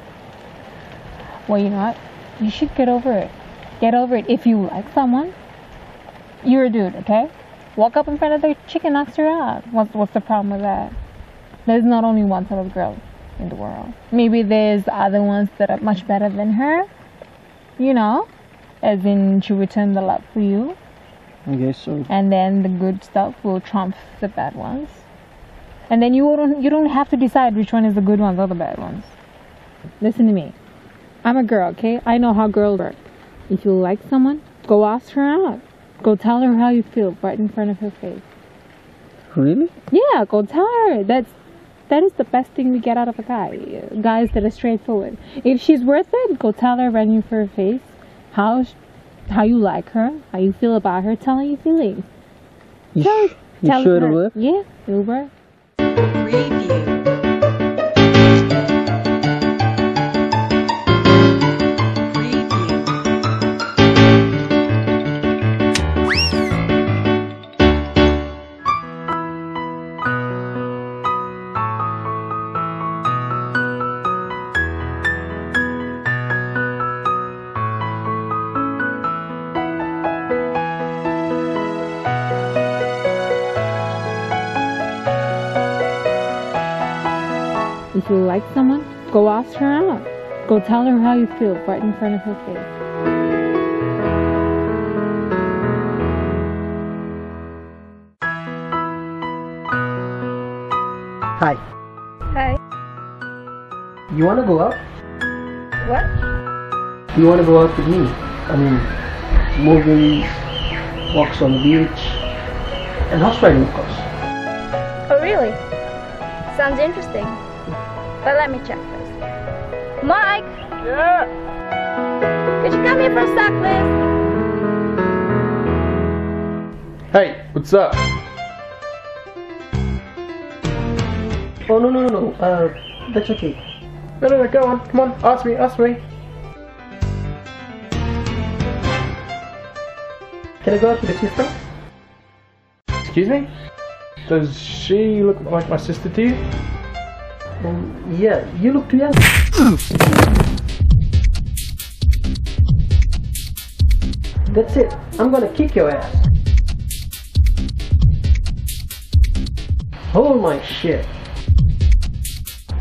well, you know what? You should get over it. Get over it. If you like someone, you're a dude, okay? Walk up in front of the chick and ask her out. What's what's the problem with that? There's not only one type of girl in the world. Maybe there's other ones that are much better than her. You know, as in she return the love for you, I guess so. and then the good stuff will trump the bad ones. And then you don't you don't have to decide which one is the good ones or the bad ones. Listen to me. I'm a girl, okay? I know how girls work. If you like someone, go ask her out. Go tell her how you feel right in front of her face. Really? Yeah, go tell her. That's that is the best thing we get out of a guy. Guys that are straightforward. If she's worth it, go tell her right in front of her face how how you like her, how you feel about her. Tell her your feelings. You, Tell, sh- you tell sure her. it'll work? Yeah, it'll work. If Go tell her how you feel right in front of her face. Hi. Hi. You wanna go out? What? You wanna go out with me? I mean, movies, walks on the beach, and horse riding, of course. Oh, really? Sounds interesting. But let me check first. Mike! Yeah. Could you come here for a sec, please? Hey, what's up? Oh no no no no. Uh, that's okay. No, no, no, go on. Come on, ask me, ask me. Can I go out with your sister? Excuse me? Does she look like my sister to you? Um, yeah, you look too young. That's it. I'm gonna kick your ass. Hold my shit.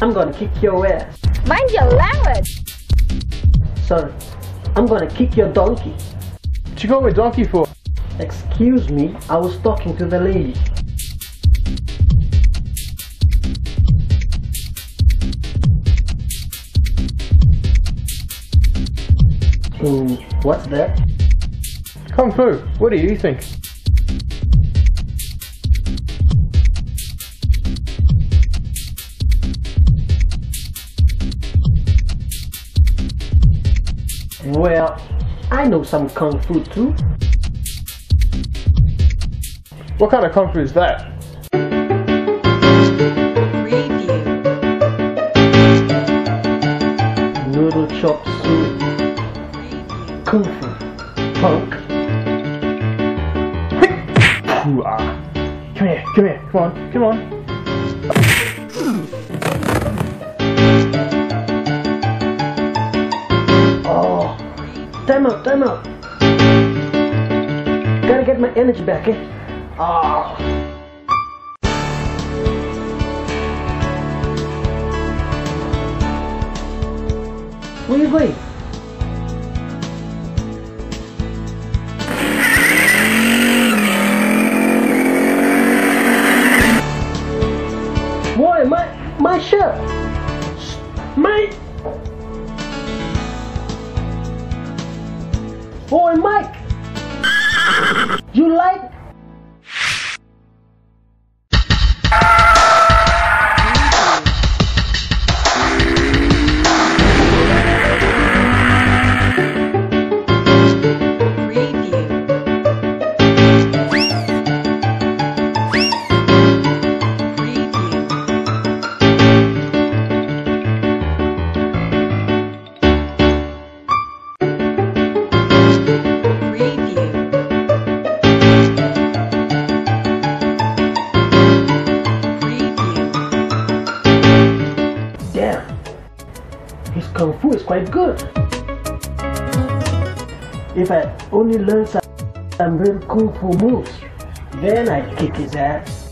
I'm gonna kick your ass. Mind your language! Sorry. I'm gonna kick your donkey. What you call me donkey for? Excuse me, I was talking to the lady. Hmm, what's that? Kung Fu. What do you think? Well, I know some kung fu too. What kind of Kung Fu is that? Kung fu. Punk. Come here, come here, come on, come on. Oh, time out, time out. Gotta get my energy back, eh? Oh. Where are you going? Only learn some, some real kung fu moves, then I'd kick his ass.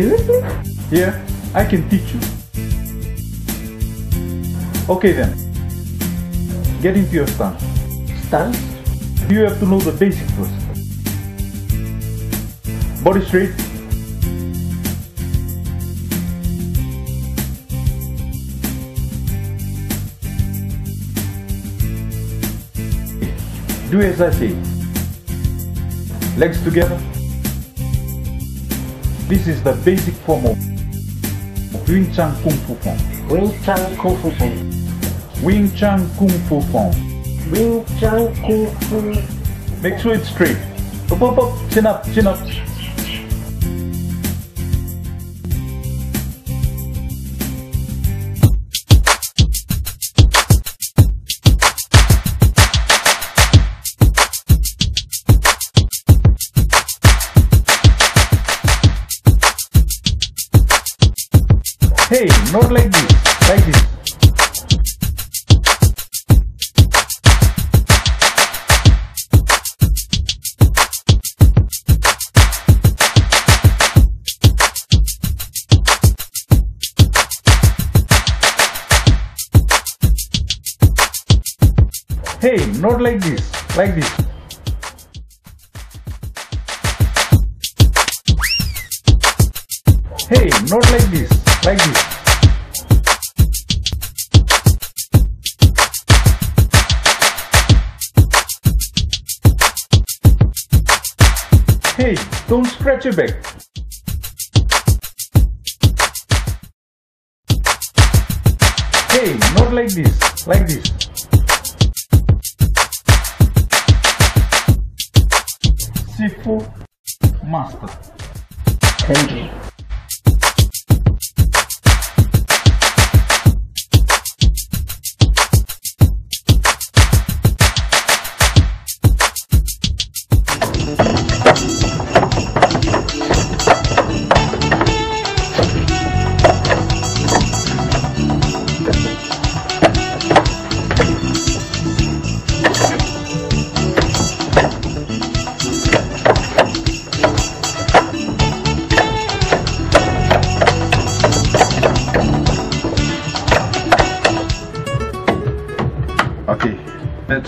Seriously? Yeah, I can teach you. Okay then. Get into your stance. Stance? You have to know the basic first. Body straight. Do as I say. Legs together. This is the basic form of Wing Chun Kung Fu form. Wing Chun Kung Fu form. Wing Chun Kung Fu form. Wing Chun Kung Fu. Make sure it's straight. Up, up, up. Chin up, chin up. Not like this. Like this. Hey, not like this. Like this. Hey, not like this. Like this. Don't scratch your back. Hey, not like this. Like this. Sifu Master. Thank you.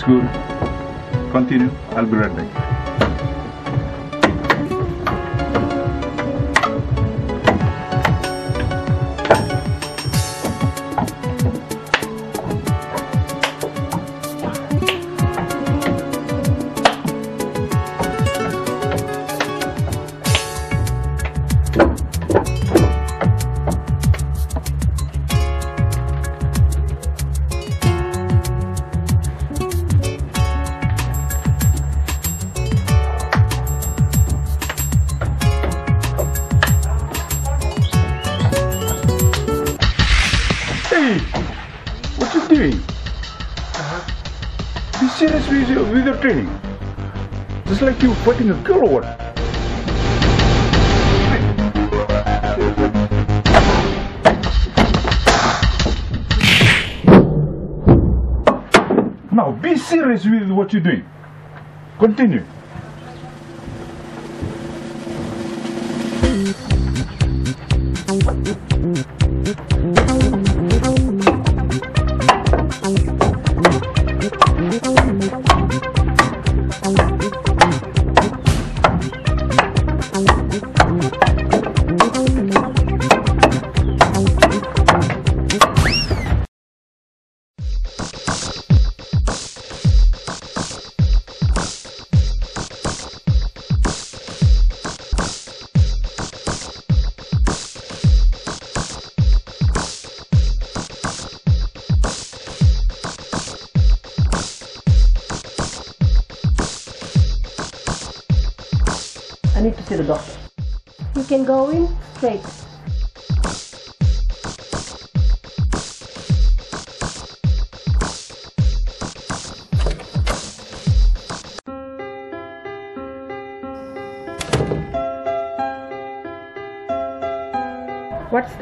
Good. Continue. I'll be right back. A girl? Now be serious with what you're doing. Continue.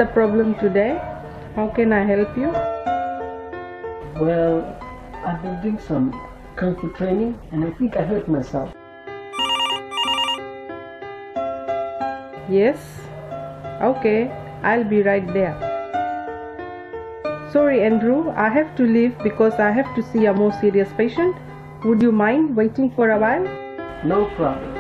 The problem today? How can I help you? Well, I've been doing some kung fu training and I think I hurt myself. Yes? Okay, I'll be right there. Sorry, Andrew, I have to leave because I have to see a more serious patient. Would you mind waiting for a while? No problem.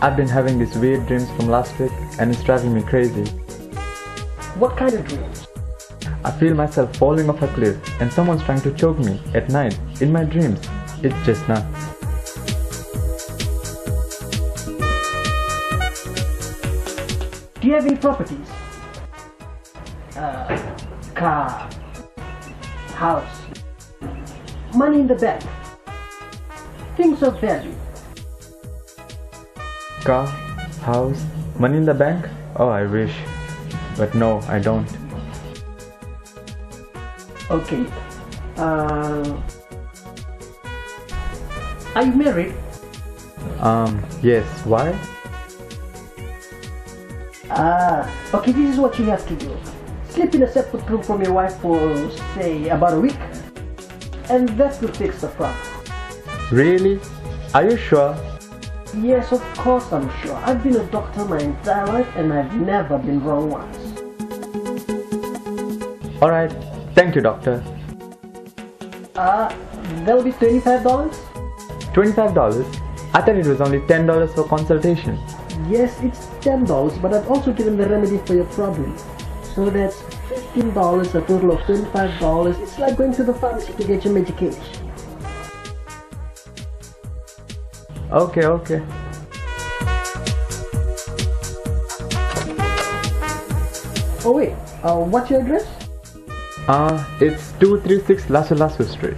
I've been having these weird dreams from last week and it's driving me crazy. What kind of dreams? I feel myself falling off a cliff and someone's trying to choke me at night in my dreams. It's just nuts. Do you have any properties? Uh, car, house, money in the bank, things of value. Car, house, money in the bank? Oh, I wish. But no, I don't. Okay. Uh, are you married? Um, yes, why? Ah, okay, this is what you have to do. Sleep in a separate room from your wife for, say, about a week. And that will fix the problem. Really? Are you sure? Yes, of course I'm sure. I've been a doctor my entire life and I've never been wrong once. Alright, thank you, doctor. Uh, that'll be $25? $25? I thought it was only $10 for consultation. Yes, it's $10, but I've also given the remedy for your problem. So that's $15, a total of $25. It's like going to the pharmacy to get your medication. Okay, okay. Oh wait, uh, what's your address? Uh, it's 236 Lasso Lasso Street.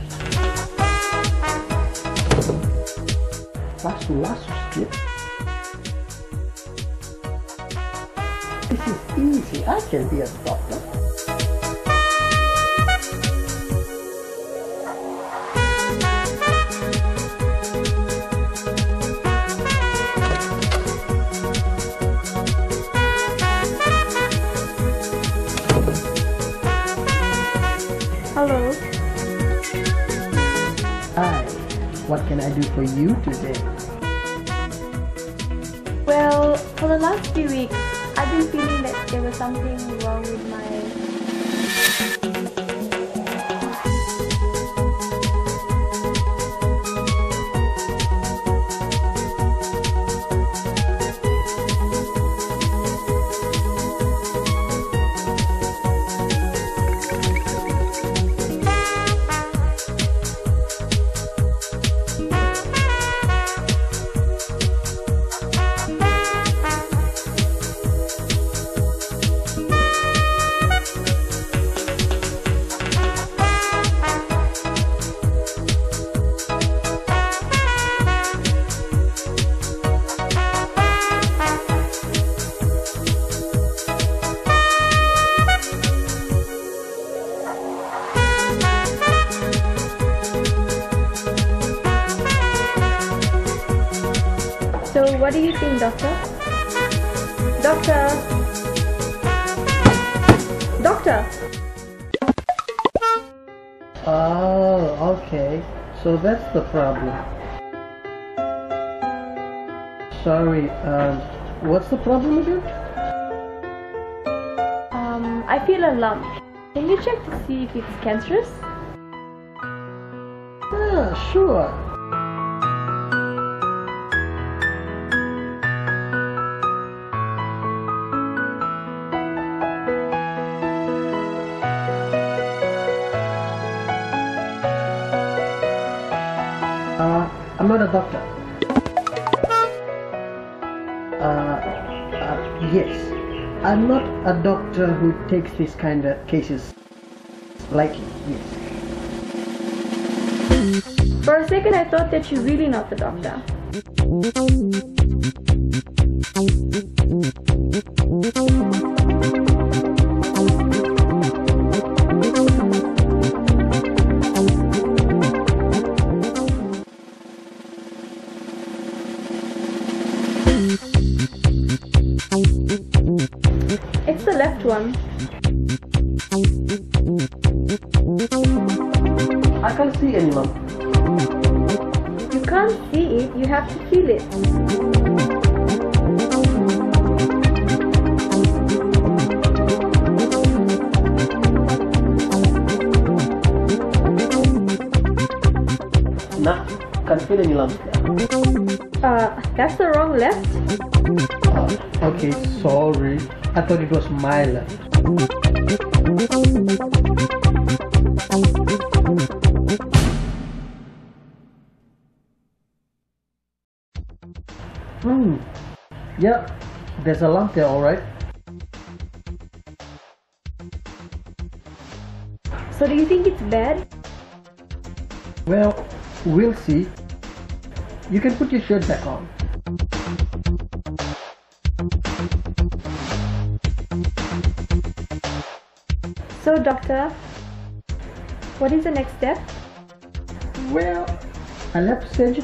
Lasso Lasso Street? This is easy. I can be a doctor. What can I do for you today? Well, for the last few weeks, I've been feeling that there was something wrong with my. Doctor? Doctor? Doctor? Oh, okay. So that's the problem. Sorry, um, what's the problem again? Um, I feel a lump. Can you check to see if it's cancerous? Yeah, sure. Not a doctor. Uh, uh, yes, I'm not a doctor who takes these kind of cases lightly. Yes. For a second, I thought that you're really not the doctor.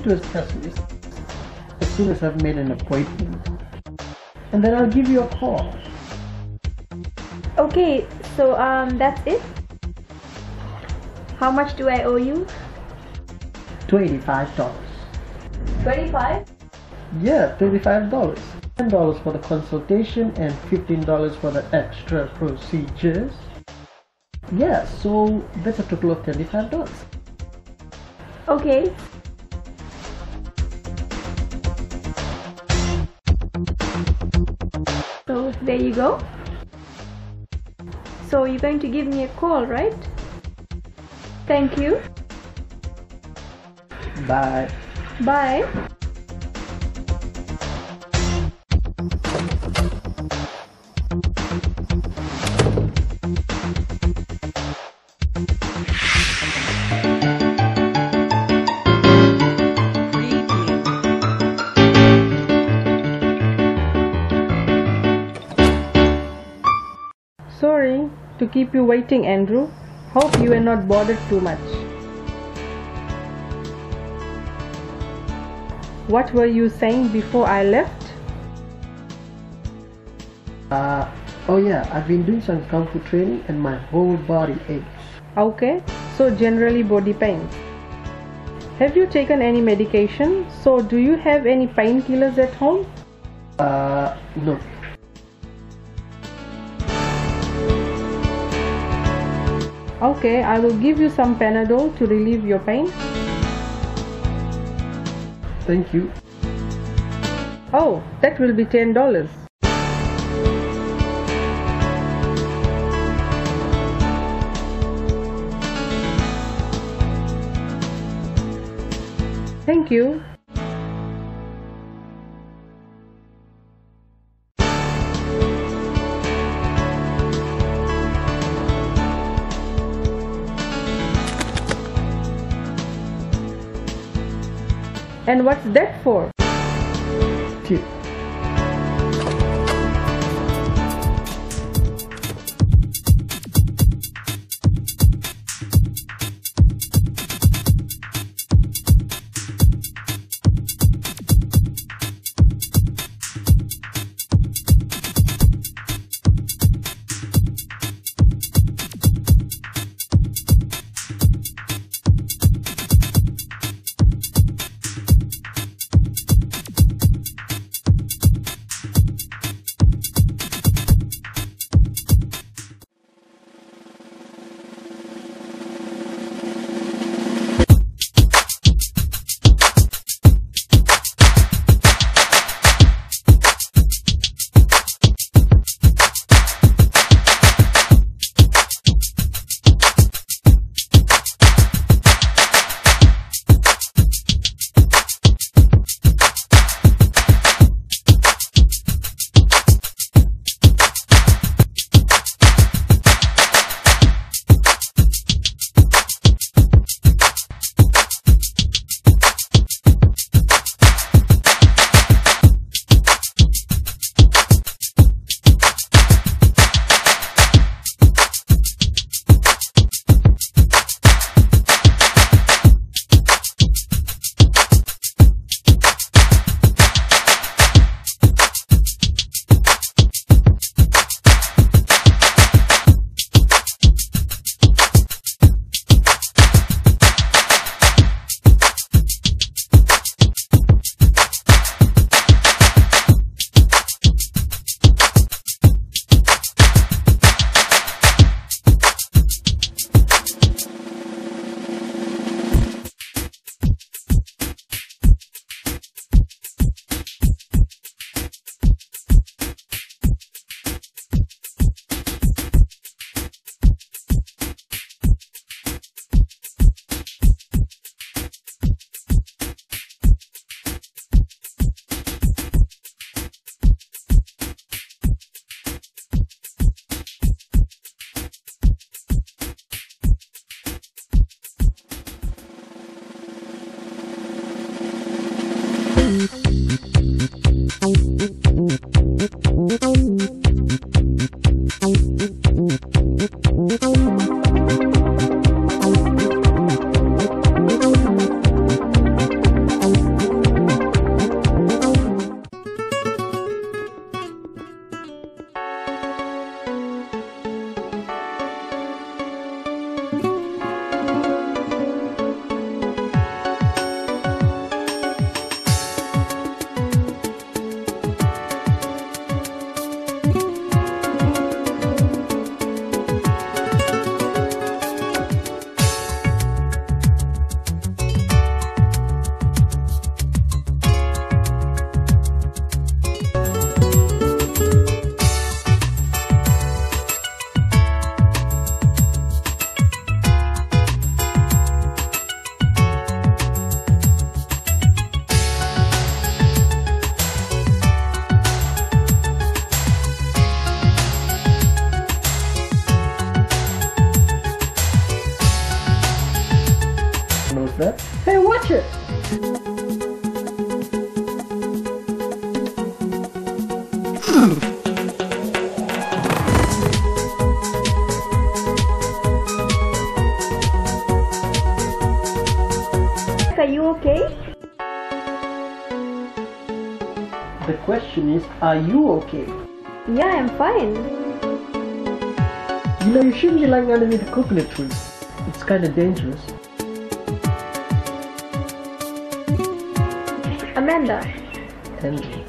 To send you to a specialist as soon as I've made an appointment. And then I'll give you a call. Okay, so um, that's it. How much do I owe you? $25. Twenty-five. Yeah, $25. $10 for the consultation and $15 for the extra procedures. Yeah, so that's a total of $25. Okay. So there you go. So you're going to give me a call, right? Thank you. Bye. Bye. Keep you waiting, Andrew. Hope you were not bothered too much. What were you saying before I left? Uh, oh yeah, I've been doing some kung fu training and my whole body aches. Okay, so generally body pain. Have you taken any medication? So, do you have any painkillers at home? Uh, no. Okay, I will give you some Panadol to relieve your pain. Thank you. Oh, that will be $10. Thank you. And what's that for? Mm-hmm. Are you okay? Yeah, I'm fine. You know, you shouldn't be lying underneath a coconut tree. It's kind of dangerous. Amanda. And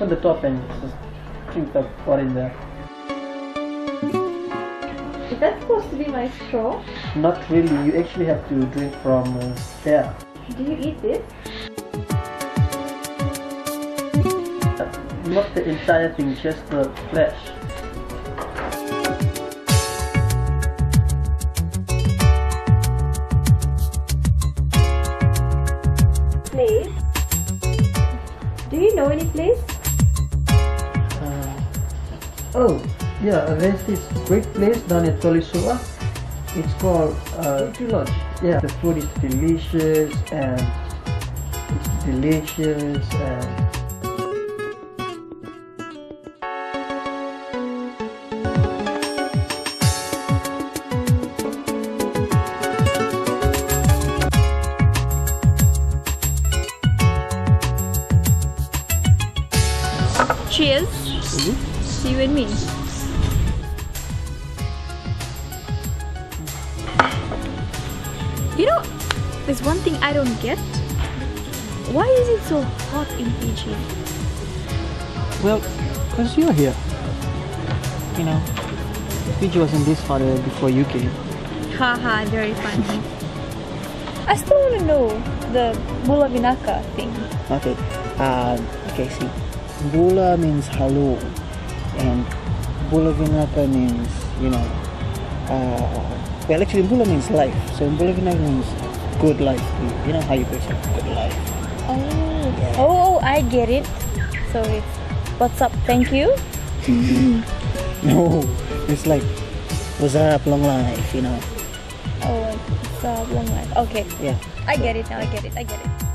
open the top and just drink the water in there. Is that supposed to be my straw? Not really. You actually have to drink from uh, there. Do you eat this? Not the entire thing, just the flesh. This great place down in Colo-i-Suva. It's called uh, Lodge. Yeah, the food is delicious and it's delicious and Well, because you're here. You know, Fiji wasn't this uh, before you came. Haha, very funny. I still want to know the Bula Vinaka thing. Okay, uh, okay, see. Bula means hello, and Bula Vinaka means, you know, uh, well, actually, Bula means life. So, Bula Vinaka means good life. You know how you put it, good life. Oh. oh, I get it. So it's what's up, thank you. No, it's like, what's up, long life, you know. Oh, it's a long life. Okay. Yeah. I get it now. I get it. I get it.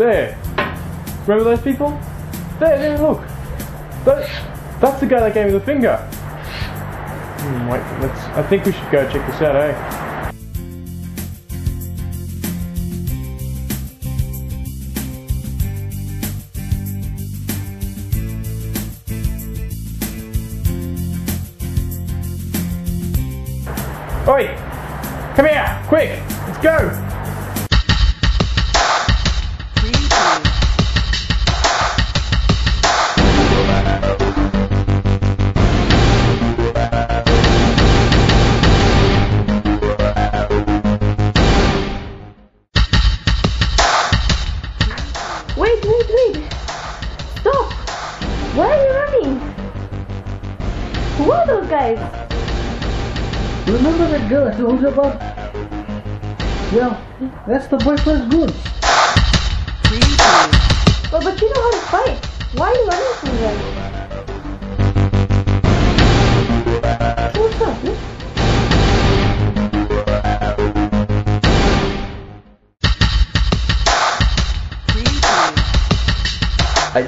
There. Remember those people? There, there, look. That, that's the guy that gave me the finger. Hmm, wait, let's. I think we should go check this out, eh?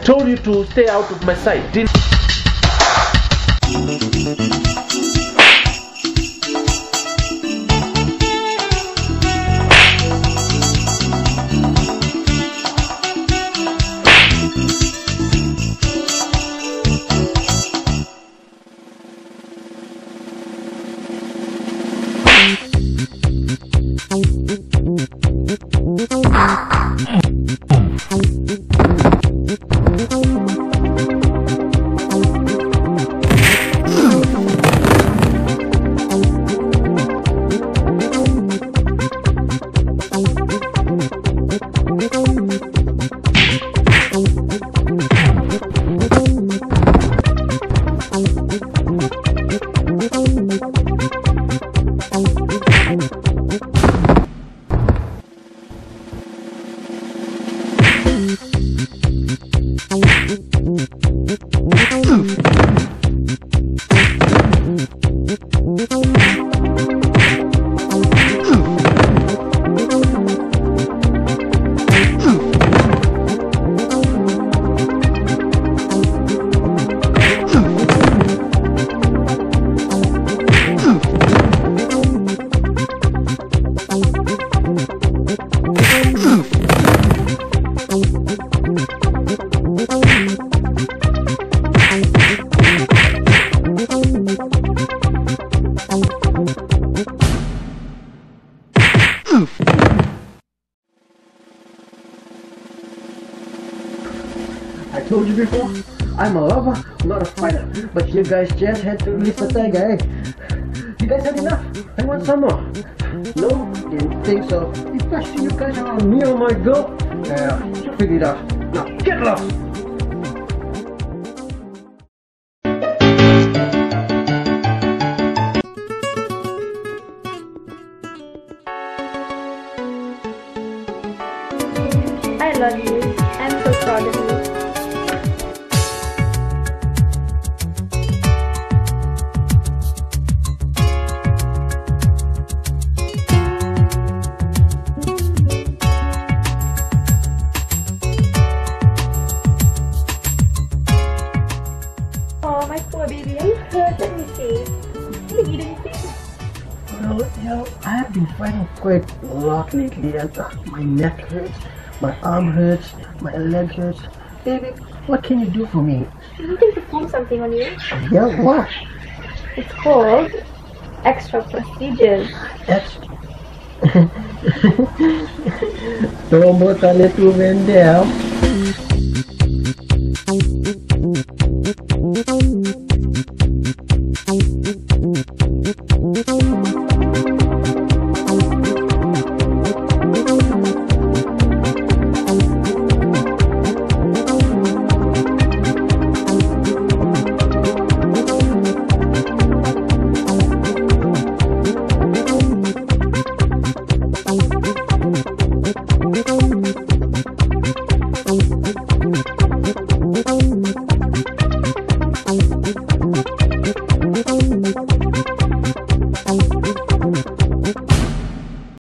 told you to stay out of my sight. Didn't güzel. Şey. my neck hurts, my arm hurts, my leg hurts. Baby, what can you do for me? You can perform something on you. Yeah, what? It's called extra procedures. Extra. Toma, tá leto vendendo.